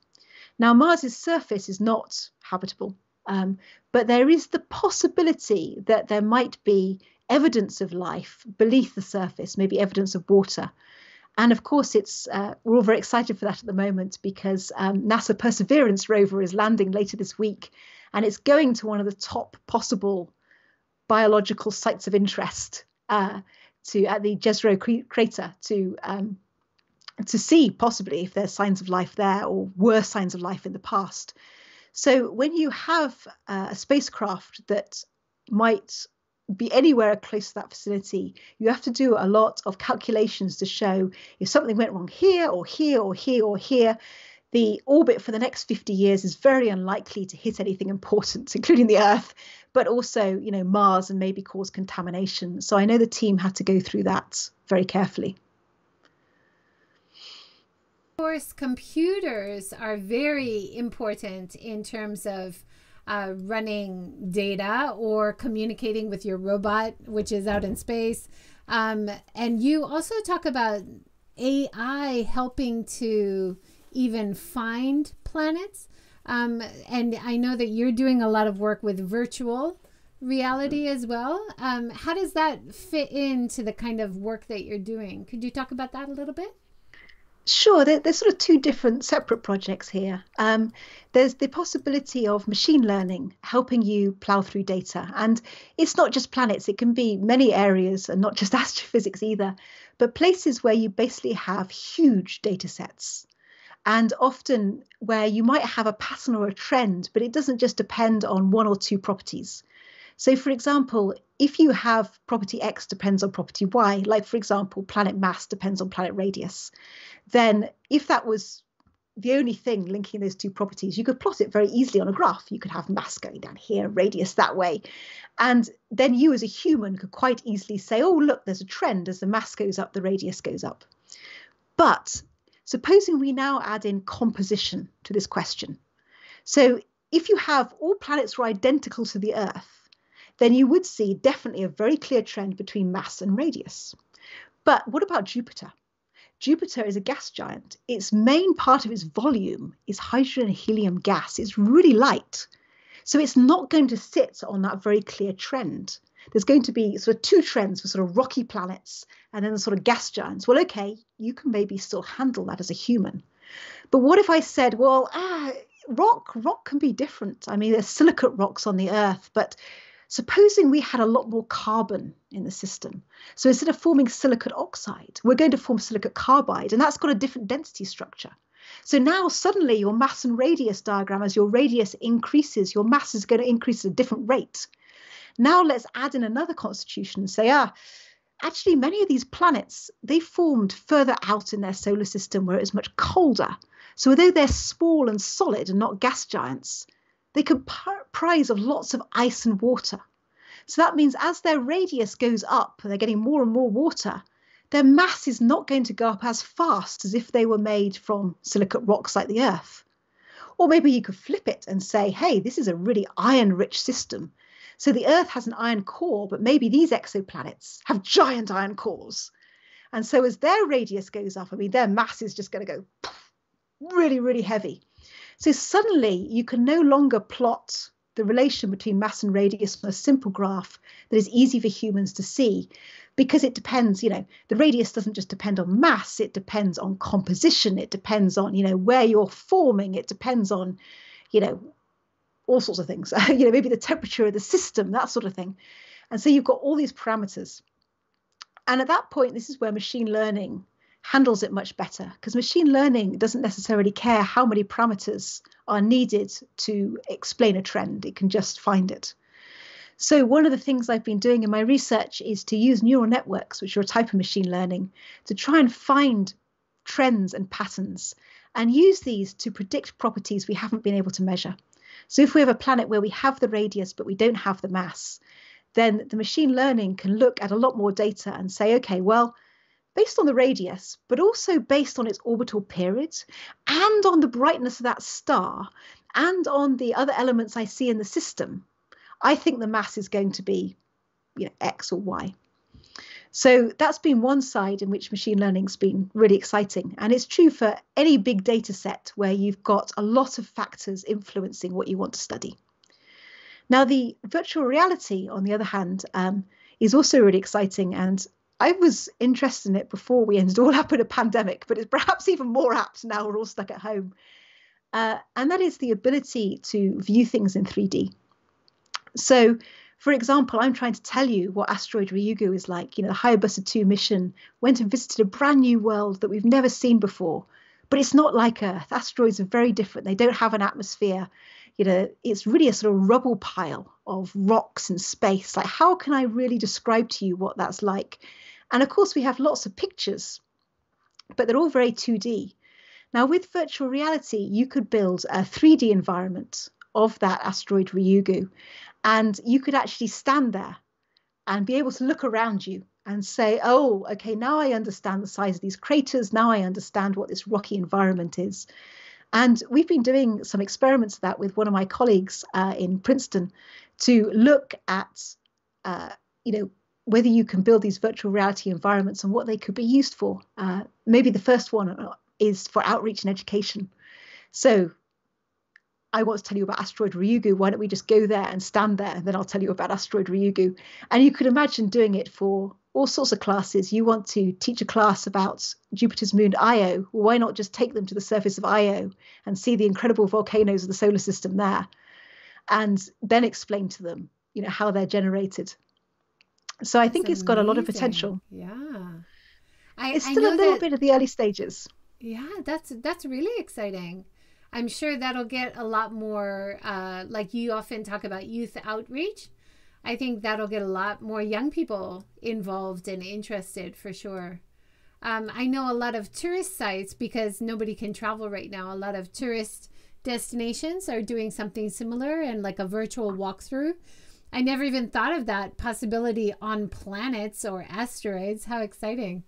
Now, Mars's surface is not habitable, um, but there is the possibility that there might be evidence of life beneath the surface, maybe evidence of water. And of course, it's uh, we're all very excited for that at the moment because um, NASA Perseverance rover is landing later this week, and it's going to one of the top possible biological sites of interest. Uh, to at the Jezero crater to um, to see possibly if there's signs of life there or were signs of life in the past. So when you have uh, a spacecraft that might be anywhere close to that vicinity, you have to do a lot of calculations to show if something went wrong here or here or here or here. The orbit for the next 50 years is very unlikely to hit anything important, including the Earth, but also, you know, Mars and maybe cause contamination. So I know the team had to go through that very carefully. Of course, computers are very important in terms of uh, running data or communicating with your robot, which is out in space. Um, and you also talk about AI helping to even find planets. Um, and I know that you're doing a lot of work with virtual reality as well. Um, how does that fit into the kind of work that you're doing? Could you talk about that a little bit? Sure, there, there's sort of two different separate projects here. Um, there's the possibility of machine learning helping you plow through data. And it's not just planets, it can be many areas and not just astrophysics either, but places where you basically have huge data sets. And often where you might have a pattern or a trend, but it doesn't just depend on one or two properties. So, for example, if you have property X depends on property Y, like for example, planet mass depends on planet radius, then if that was the only thing linking those two properties, you could plot it very easily on a graph. You could have mass going down here, radius that way. And then you as a human could quite easily say, oh, look, there's a trend. As the mass goes up, the radius goes up. But supposing we now add in composition to this question. So if you have all planets are identical to the Earth, then you would see definitely a very clear trend between mass and radius. But what about Jupiter? Jupiter is a gas giant. Its main part of its volume is hydrogen and helium gas. It's really light. So it's not going to sit on that very clear trend. There's going to be sort of two trends for sort of rocky planets and then the sort of gas giants. Well, okay, you can maybe still handle that as a human. But what if I said, well, ah, rock, rock can be different. I mean, there's silicate rocks on the Earth, but Supposing we had a lot more carbon in the system. So instead of forming silicate oxide, we're going to form silicate carbide, and that's got a different density structure. So now suddenly your mass and radius diagram, as your radius increases, your mass is going to increase at a different rate. Now let's add in another constitution and say, ah, actually many of these planets, they formed further out in their solar system where it is much colder. So although they're small and solid and not gas giants, they comprise of lots of ice and water. So that means as their radius goes up, they're getting more and more water, their mass is not going to go up as fast as if they were made from silicate rocks like the Earth. Or maybe you could flip it and say, hey, this is a really iron rich system. So the Earth has an iron core, but maybe these exoplanets have giant iron cores. And so as their radius goes up, I mean, their mass is just going to go really, really heavy. So suddenly you can no longer plot the relation between mass and radius on a simple graph that is easy for humans to see because it depends you know the radius doesn't just depend on mass it depends on composition it depends on you know where you're forming it depends on you know all sorts of things you know maybe the temperature of the system that sort of thing. And so you've got all these parameters. And at that point this is where machine learning handles it much better because machine learning doesn't necessarily care how many parameters are needed to explain a trend, it can just find it. So, one of the things I've been doing in my research is to use neural networks, which are a type of machine learning, to try and find trends and patterns and use these to predict properties we haven't been able to measure. So, if we have a planet where we have the radius but we don't have the mass, then the machine learning can look at a lot more data and say, okay, well, based on the radius, but also based on its orbital period and on the brightness of that star and on the other elements I see in the system, I think the mass is going to be you know, X or Y. So that's been one side in which machine learning's been really exciting. And it's true for any big data set where you've got a lot of factors influencing what you want to study. Now, the virtual reality, on the other hand, um, is also really exciting. And I was interested in it before we ended all up in a pandemic, but it's perhaps even more apt now we're all stuck at home. Uh, and that is the ability to view things in 3D. So, For example, I'm trying to tell you what asteroid Ryugu is like. You know, the Hayabusa 2 mission went and visited a brand new world that we've never seen before. But it's not like Earth. Asteroids are very different. They don't have an atmosphere. You know, it's really a sort of rubble pile of rocks and space. Like, how can I really describe to you what that's like? And of course, we have lots of pictures, but they're all very 2D. Now, with virtual reality, you could build a 3D environment of that asteroid Ryugu, and you could actually stand there and be able to look around you and say, oh, okay, now I understand the size of these craters. Now I understand what this rocky environment is. And we've been doing some experiments of that with one of my colleagues uh, in Princeton to look at, uh, you know, whether you can build these virtual reality environments and what they could be used for. Uh, maybe the first one uh, is for outreach and education. So I want to tell you about asteroid Ryugu. Why don't we just go there and stand there, and then I'll tell you about asteroid Ryugu. And you could imagine doing it for all sorts of classes. You want to teach a class about Jupiter's moon Io. Well, why not just take them to the surface of Io and see the incredible volcanoes of the solar system there, and then explain to them, you know, how they're generated. So I think it's got a lot of potential. Yeah, I, it's still a little that, bit of the early stages. Yeah, that's that's really exciting. I'm sure that'll get a lot more, uh, like you often talk about youth outreach. I think that'll get a lot more young people involved and interested for sure. Um, I know a lot of tourist sites because nobody can travel right now. A lot of tourist destinations are doing something similar and like a virtual walkthrough. I never even thought of that possibility on planets or asteroids. How exciting!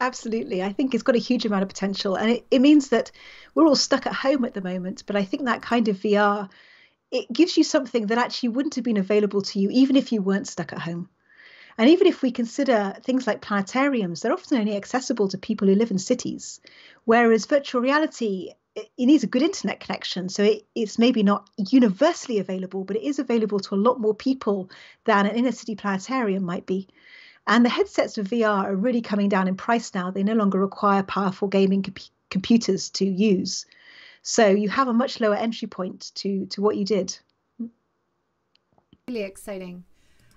Absolutely. I think it's got a huge amount of potential. And it, it means that we're all stuck at home at the moment. But I think that kind of VR, it gives you something that actually wouldn't have been available to you even if you weren't stuck at home. And even if we consider things like planetariums, they're often only accessible to people who live in cities. Whereas virtual reality, it, it needs a good internet connection. So it, it's maybe not universally available, but it is available to a lot more people than an inner city planetarium might be. And the headsets of VR are really coming down in price now. They no longer require powerful gaming comp- computers to use. So you have a much lower entry point to, to what you did. Really exciting.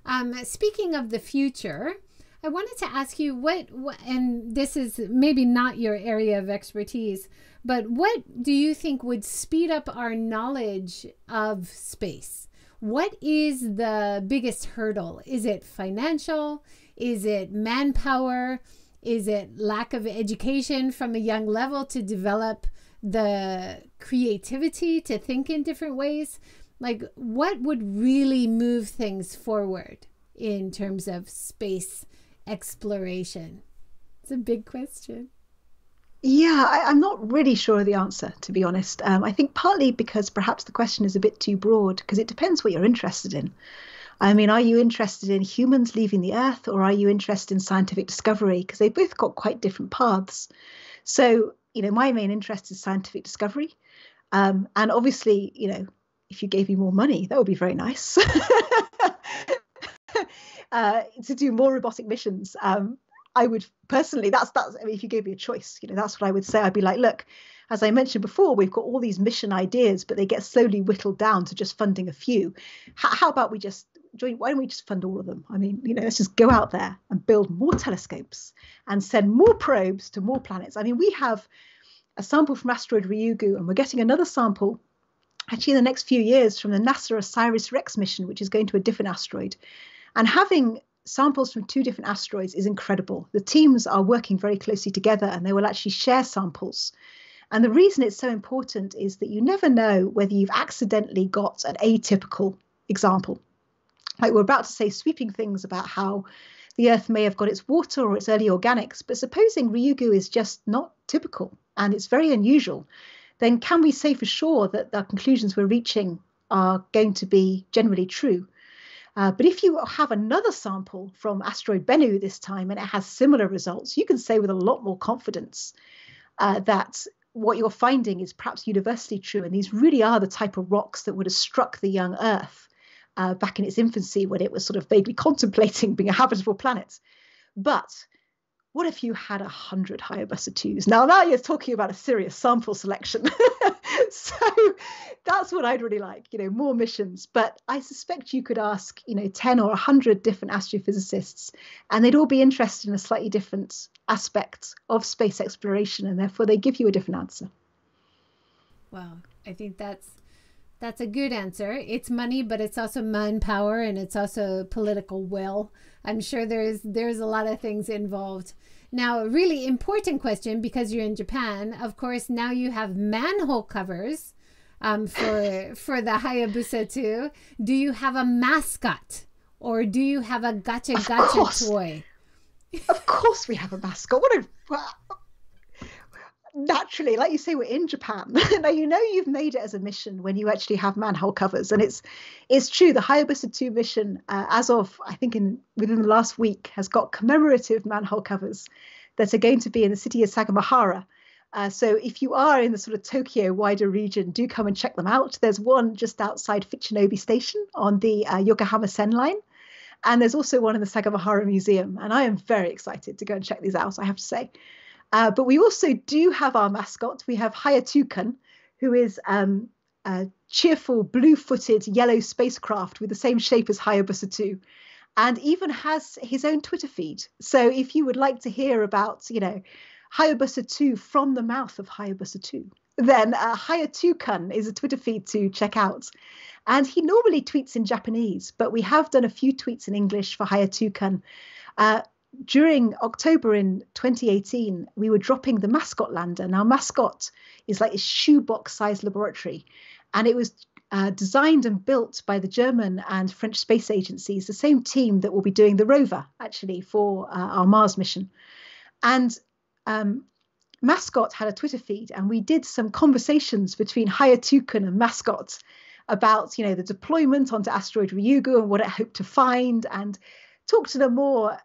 Um, speaking of the future, I wanted to ask you what, what, and this is maybe not your area of expertise, but what do you think would speed up our knowledge of space? What is the biggest hurdle? Is it financial? Is it manpower? Is it lack of education from a young level to develop the creativity to think in different ways? Like, what would really move things forward in terms of space exploration? It's a big question. Yeah, I, am not really sure of the answer, to be honest. Um, I think partly because perhaps the question is a bit too broad, because it depends what you're interested in. I mean, are you interested in humans leaving the earth or are you interested in scientific discovery? Because they both got quite different paths. So, you know, my main interest is scientific discovery. Um, and obviously, you know, if you gave me more money, that would be very nice. uh, to do more robotic missions. Um, I would personally, that's that's. I mean, if you gave me a choice, you know, that's what I would say. I'd be like, look, as I mentioned before, we've got all these mission ideas, but they get slowly whittled down to just funding a few. H- how about we just join, why don't we just fund all of them? I mean, you know, let's just go out there and build more telescopes and send more probes to more planets. I mean, we have a sample from asteroid Ryugu, and we're getting another sample actually in the next few years from the NASA OSIRIS REx mission, which is going to a different asteroid. And having samples from two different asteroids is incredible. The teams are working very closely together and they will actually share samples. And the reason it's so important is that you never know whether you've accidentally got an atypical example like we're about to say sweeping things about how the earth may have got its water or its early organics, but supposing Ryugu is just not typical and it's very unusual, then can we say for sure that the conclusions we're reaching are going to be generally true? Uh, but if you have another sample from asteroid Bennu this time and it has similar results, you can say with a lot more confidence uh, that what you're finding is perhaps universally true. And these really are the type of rocks that would have struck the young Earth uh, back in its infancy when it was sort of vaguely contemplating being a habitable planet. But what if you had a hundred Hayabusa twos? Now, now you're talking about a serious sample selection. so that's what I'd really like, you know, more missions. But I suspect you could ask, you know, 10 or 100 different astrophysicists, and they'd all be interested in a slightly different aspect of space exploration, and therefore they give you a different answer. Wow, I think that's that's a good answer. It's money, but it's also manpower and it's also political will. I'm sure there's there's a lot of things involved. Now, a really important question because you're in Japan. Of course, now you have manhole covers um, for for the Hayabusa 2. Do you have a mascot or do you have a gacha gacha toy? of course, we have a mascot. What a naturally, like you say, we're in Japan. now you know you've made it as a mission when you actually have manhole covers, and it's it's true. The Hayabusa 2 mission, uh, as of I think in within the last week, has got commemorative manhole covers that are going to be in the city of Sagamihara. Uh, so if you are in the sort of Tokyo wider region, do come and check them out. There's one just outside Fuchinobe Station on the uh, Yokohama Sen line. And there's also one in the Sagamihara Museum. And I am very excited to go and check these out, I have to say. Uh, but we also do have our mascot. We have Hayatukan, who is um, a cheerful blue-footed yellow spacecraft with the same shape as Hayabusa 2 and even has his own Twitter feed. So if you would like to hear about, you know, Hayabusa 2 from the mouth of Hayabusa 2, then uh, Hayatukan is a Twitter feed to check out. And he normally tweets in Japanese, but we have done a few tweets in English for Hayatukan. Uh, during October in 2018, we were dropping the mascot lander. Now, mascot is like a shoebox sized laboratory, and it was uh, designed and built by the German and French space agencies, the same team that will be doing the rover actually for uh, our Mars mission. And um, Mascot had a Twitter feed, and we did some conversations between Hayatukan and Mascot about, you know, the deployment onto asteroid Ryugu and what it hoped to find, and talked to them more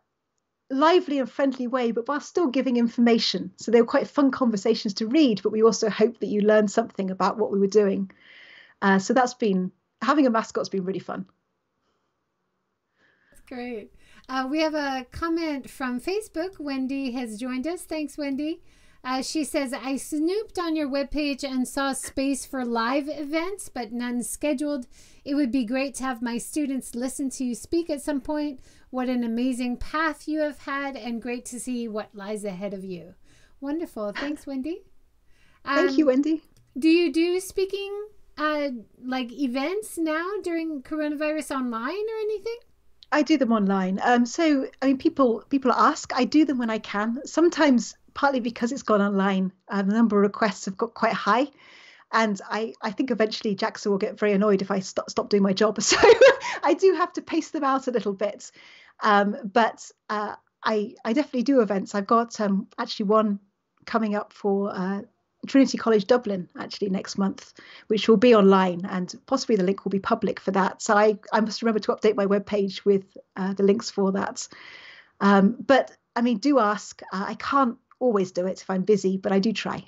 lively and friendly way, but while still giving information. So they were quite fun conversations to read, but we also hope that you learned something about what we were doing. Uh, so that's been having a mascot's been really fun. That's great. Uh, we have a comment from Facebook. Wendy has joined us. Thanks, Wendy. Uh, she says, I snooped on your webpage and saw space for live events, but none scheduled. It would be great to have my students listen to you speak at some point. What an amazing path you have had, and great to see what lies ahead of you. Wonderful. Thanks, Wendy. Um, Thank you, Wendy. Do you do speaking uh, like events now during coronavirus online or anything? I do them online. Um, so I mean, people people ask. I do them when I can. Sometimes partly because it's gone online, uh, the number of requests have got quite high. And I, I think eventually JAXA will get very annoyed if I stop, stop doing my job. So I do have to pace them out a little bit. Um, but uh, I, I definitely do events. I've got um, actually one coming up for uh, Trinity College Dublin actually next month, which will be online and possibly the link will be public for that. So I, I must remember to update my webpage with uh, the links for that. Um, but I mean, do ask. Uh, I can't always do it if I'm busy, but I do try.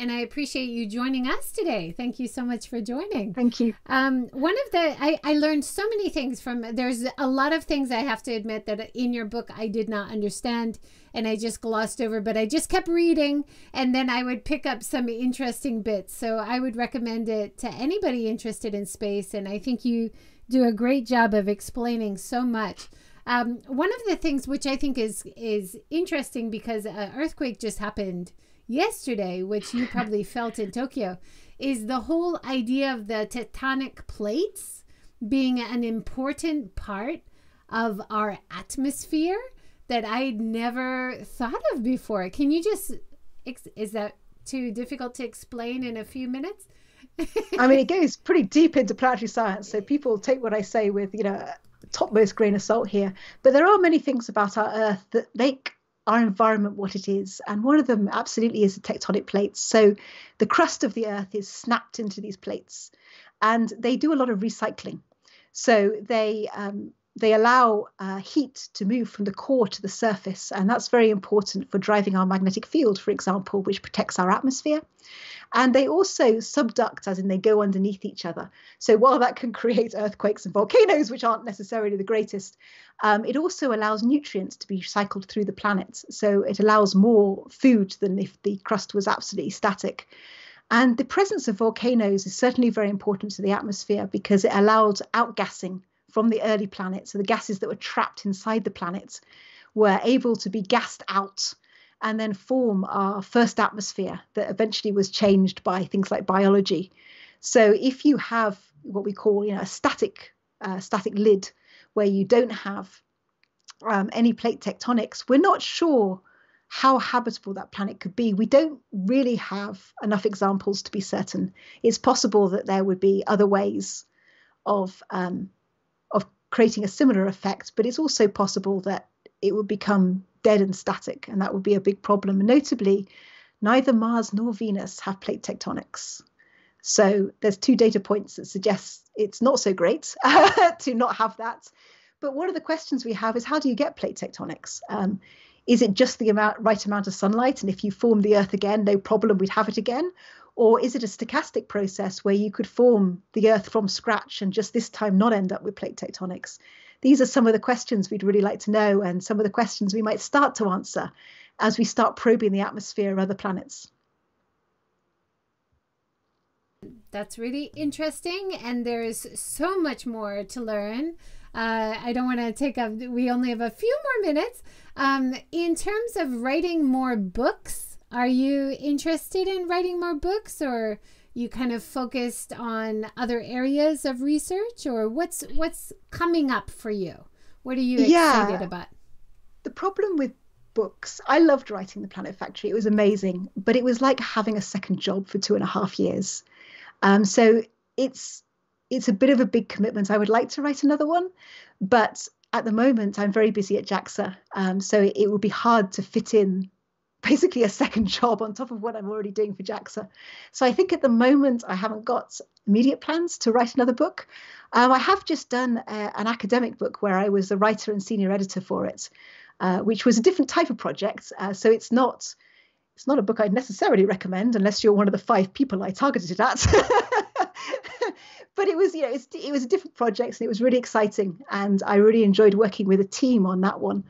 And I appreciate you joining us today. Thank you so much for joining. Thank you. Um, one of the, I, I learned so many things from, there's a lot of things I have to admit that in your book I did not understand and I just glossed over, but I just kept reading and then I would pick up some interesting bits. So I would recommend it to anybody interested in space. And I think you do a great job of explaining so much. Um, one of the things which I think is is interesting because an earthquake just happened yesterday, which you probably felt in Tokyo, is the whole idea of the tectonic plates being an important part of our atmosphere that I'd never thought of before. Can you just is that too difficult to explain in a few minutes? I mean, it goes pretty deep into planetary science, so people take what I say with you know topmost grain of salt here. But there are many things about our Earth that make our environment what it is. And one of them absolutely is the tectonic plates. So the crust of the Earth is snapped into these plates, and they do a lot of recycling. So they um, they allow uh, heat to move from the core to the surface, and that's very important for driving our magnetic field, for example, which protects our atmosphere. And they also subduct, as in they go underneath each other. So while that can create earthquakes and volcanoes, which aren't necessarily the greatest, um, it also allows nutrients to be cycled through the planet. So it allows more food than if the crust was absolutely static. And the presence of volcanoes is certainly very important to the atmosphere because it allows outgassing from the early planets. So the gases that were trapped inside the planets were able to be gassed out and then form our first atmosphere that eventually was changed by things like biology. So if you have what we call you know a static uh, static lid where you don't have um, any plate tectonics, we're not sure how habitable that planet could be. We don't really have enough examples to be certain. It's possible that there would be other ways of um, of creating a similar effect, but it's also possible that it would become dead and static, and that would be a big problem. Notably, neither Mars nor Venus have plate tectonics. So there's two data points that suggest it's not so great to not have that. But one of the questions we have is how do you get plate tectonics? Um, is it just the amount, right amount of sunlight? And if you form the Earth again, no problem, we'd have it again. Or is it a stochastic process where you could form the Earth from scratch and just this time not end up with plate tectonics? These are some of the questions we'd really like to know, and some of the questions we might start to answer as we start probing the atmosphere of other planets. That's really interesting, and there is so much more to learn. Uh, I don't want to take up, we only have a few more minutes. Um, in terms of writing more books, are you interested in writing more books or you kind of focused on other areas of research or what's what's coming up for you? What are you excited yeah. about? The problem with books, I loved writing The Planet Factory. It was amazing, but it was like having a second job for two and a half years. Um, so it's it's a bit of a big commitment. I would like to write another one, but at the moment I'm very busy at JAXA, um, so it, it would be hard to fit in basically a second job on top of what I'm already doing for JAXA. So I think at the moment I haven't got immediate plans to write another book. Um, I have just done a, uh, an academic book where I was the writer and senior editor for it, uh, which was a different type of project. Uh, so it's not it's not a book I'd necessarily recommend unless you're one of the five people I targeted it at. but it was you know it was a different project and it was really exciting and I really enjoyed working with a team on that one.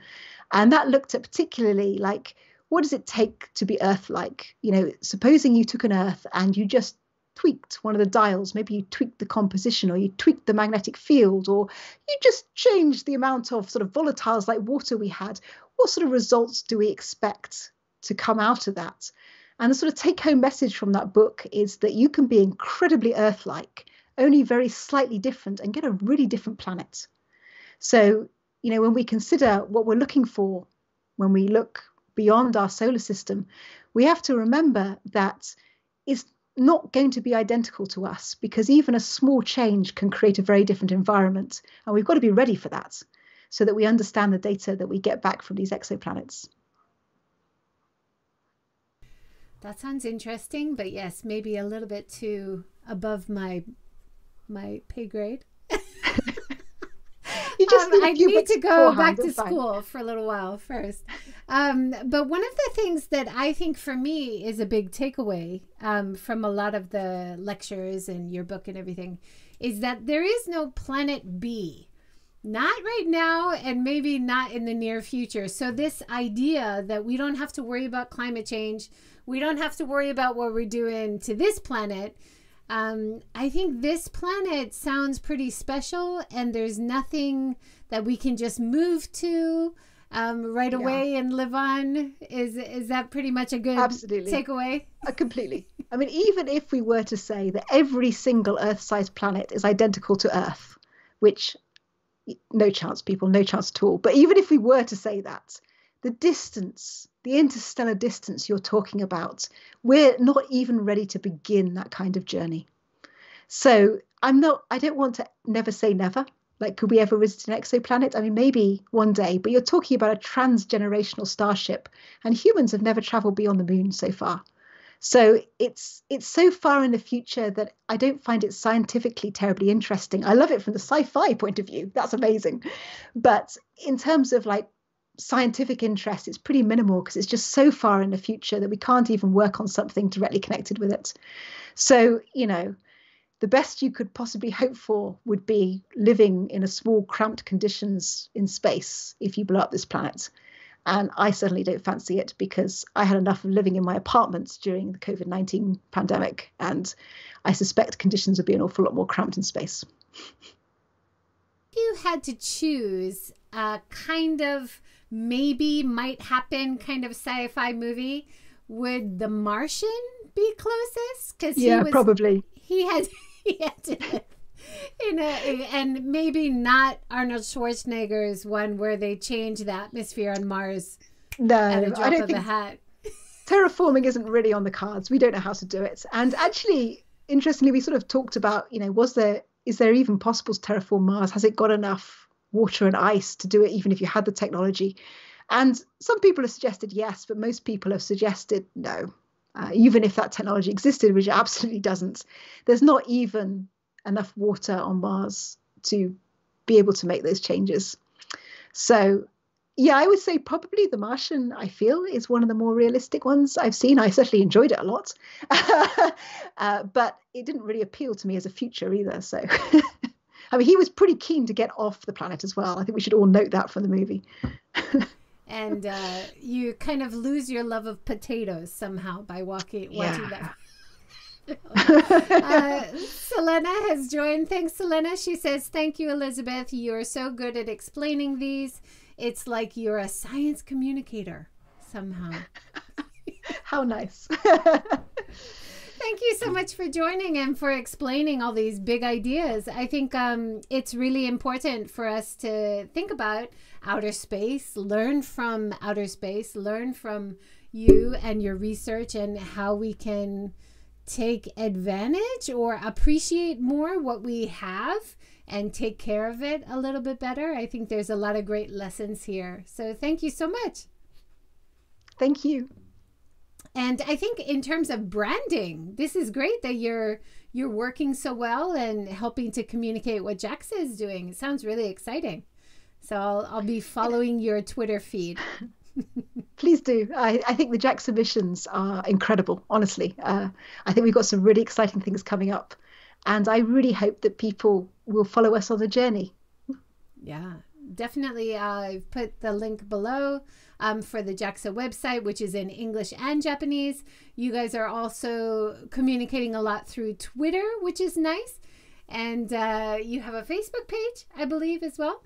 And that looked at particularly like what does it take to be Earth like? You know, supposing you took an Earth and you just tweaked one of the dials, maybe you tweaked the composition or you tweaked the magnetic field or you just changed the amount of sort of volatiles like water we had, what sort of results do we expect to come out of that? And the sort of take home message from that book is that you can be incredibly Earth like, only very slightly different, and get a really different planet. So, you know, when we consider what we're looking for, when we look beyond our solar system, we have to remember that it's not going to be identical to us because even a small change can create a very different environment. And we've got to be ready for that so that we understand the data that we get back from these exoplanets. That sounds interesting, but yes, maybe a little bit too above my my pay grade. Um, I need to go back to school for a little while first. Um, but one of the things that I think for me is a big takeaway um, from a lot of the lectures and your book and everything is that there is no planet B. Not right now, and maybe not in the near future. So, this idea that we don't have to worry about climate change, we don't have to worry about what we're doing to this planet. Um, I think this planet sounds pretty special, and there's nothing that we can just move to um, right yeah. away and live on. Is is that pretty much a good Absolutely. takeaway? Uh, completely. I mean, even if we were to say that every single Earth-sized planet is identical to Earth, which no chance, people, no chance at all. But even if we were to say that, the distance, the interstellar distance you're talking about, we're not even ready to begin that kind of journey. So I'm not, I don't want to never say never like could we ever visit an exoplanet i mean maybe one day but you're talking about a transgenerational starship and humans have never traveled beyond the moon so far So it's it's so far in the future that I don't find it scientifically terribly interesting. I love it from the sci-fi point of view. That's amazing. But in terms of like scientific interest, it's pretty minimal because it's just so far in the future that we can't even work on something directly connected with it. So, you know, the best you could possibly hope for would be living in a small, cramped conditions in space if you blow up this planet. And I certainly don't fancy it because I had enough of living in my apartments during the COVID 19 pandemic. And I suspect conditions would be an awful lot more cramped in space. If you had to choose a kind of maybe might happen kind of sci fi movie, would The Martian be closest? Because yeah, was, probably. He had he had in a, and maybe not Arnold Schwarzenegger's one where they change the atmosphere on Mars. No, I don't think hat. terraforming isn't really on the cards. We don't know how to do it. And actually, interestingly, we sort of talked about, you know, was there is there even possible to terraform Mars? Has it got enough water and ice to do it, even if you had the technology? And some people have suggested yes, but most people have suggested no. Uh, even if that technology existed, which it absolutely doesn't, there's not even enough water on Mars to be able to make those changes. So, yeah, I would say probably The Martian, I feel, is one of the more realistic ones I've seen. I certainly enjoyed it a lot, uh, but it didn't really appeal to me as a future either. So, I mean, he was pretty keen to get off the planet as well. I think we should all note that from the movie. and uh, you kind of lose your love of potatoes somehow by walking watching yeah. that uh, Selena has joined. Thanks, Selena. She says, Thank you, Elizabeth. You're so good at explaining these. It's like you're a science communicator somehow. How nice. Thank you so much for joining and for explaining all these big ideas. I think um, it's really important for us to think about outer space, learn from outer space, learn from you and your research, and how we can take advantage or appreciate more what we have and take care of it a little bit better. I think there's a lot of great lessons here. So thank you so much. Thank you. And I think in terms of branding, this is great that you're you're working so well and helping to communicate what JAXA is doing. It sounds really exciting. So I'll, I'll be following your Twitter feed. Please do. I, I, think the JAXA missions are incredible, honestly. Uh, I think we've got some really exciting things coming up. And I really hope that people will follow us on the journey. Yeah, definitely. Uh, I've put the link below um, for the JAXA website, which is in English and Japanese. You guys are also communicating a lot through Twitter, which is nice. And uh, you have a Facebook page, I believe, as well.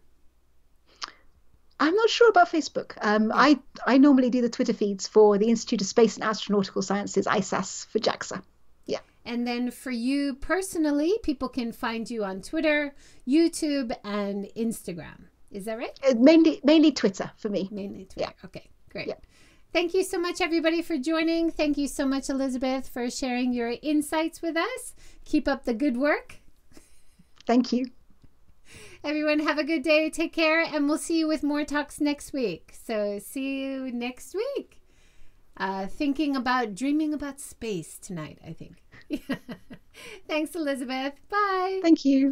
I'm not sure about Facebook. Um, I I normally do the Twitter feeds for the Institute of Space and Astronautical Sciences, ISAS, for JAXA. Yeah. And then for you personally, people can find you on Twitter, YouTube, and Instagram. Is that right? Uh, mainly mainly Twitter for me. Mainly Twitter. Yeah. Okay, great. Yeah. Thank you so much, everybody, for joining. Thank you so much, Elizabeth, for sharing your insights with us. Keep up the good work. Thank you. Everyone, have a good day. Take care, and we'll see you with more talks next week. So, see you next week. Uh, thinking about dreaming about space tonight, I think. Thanks, Elizabeth. Bye. Thank you.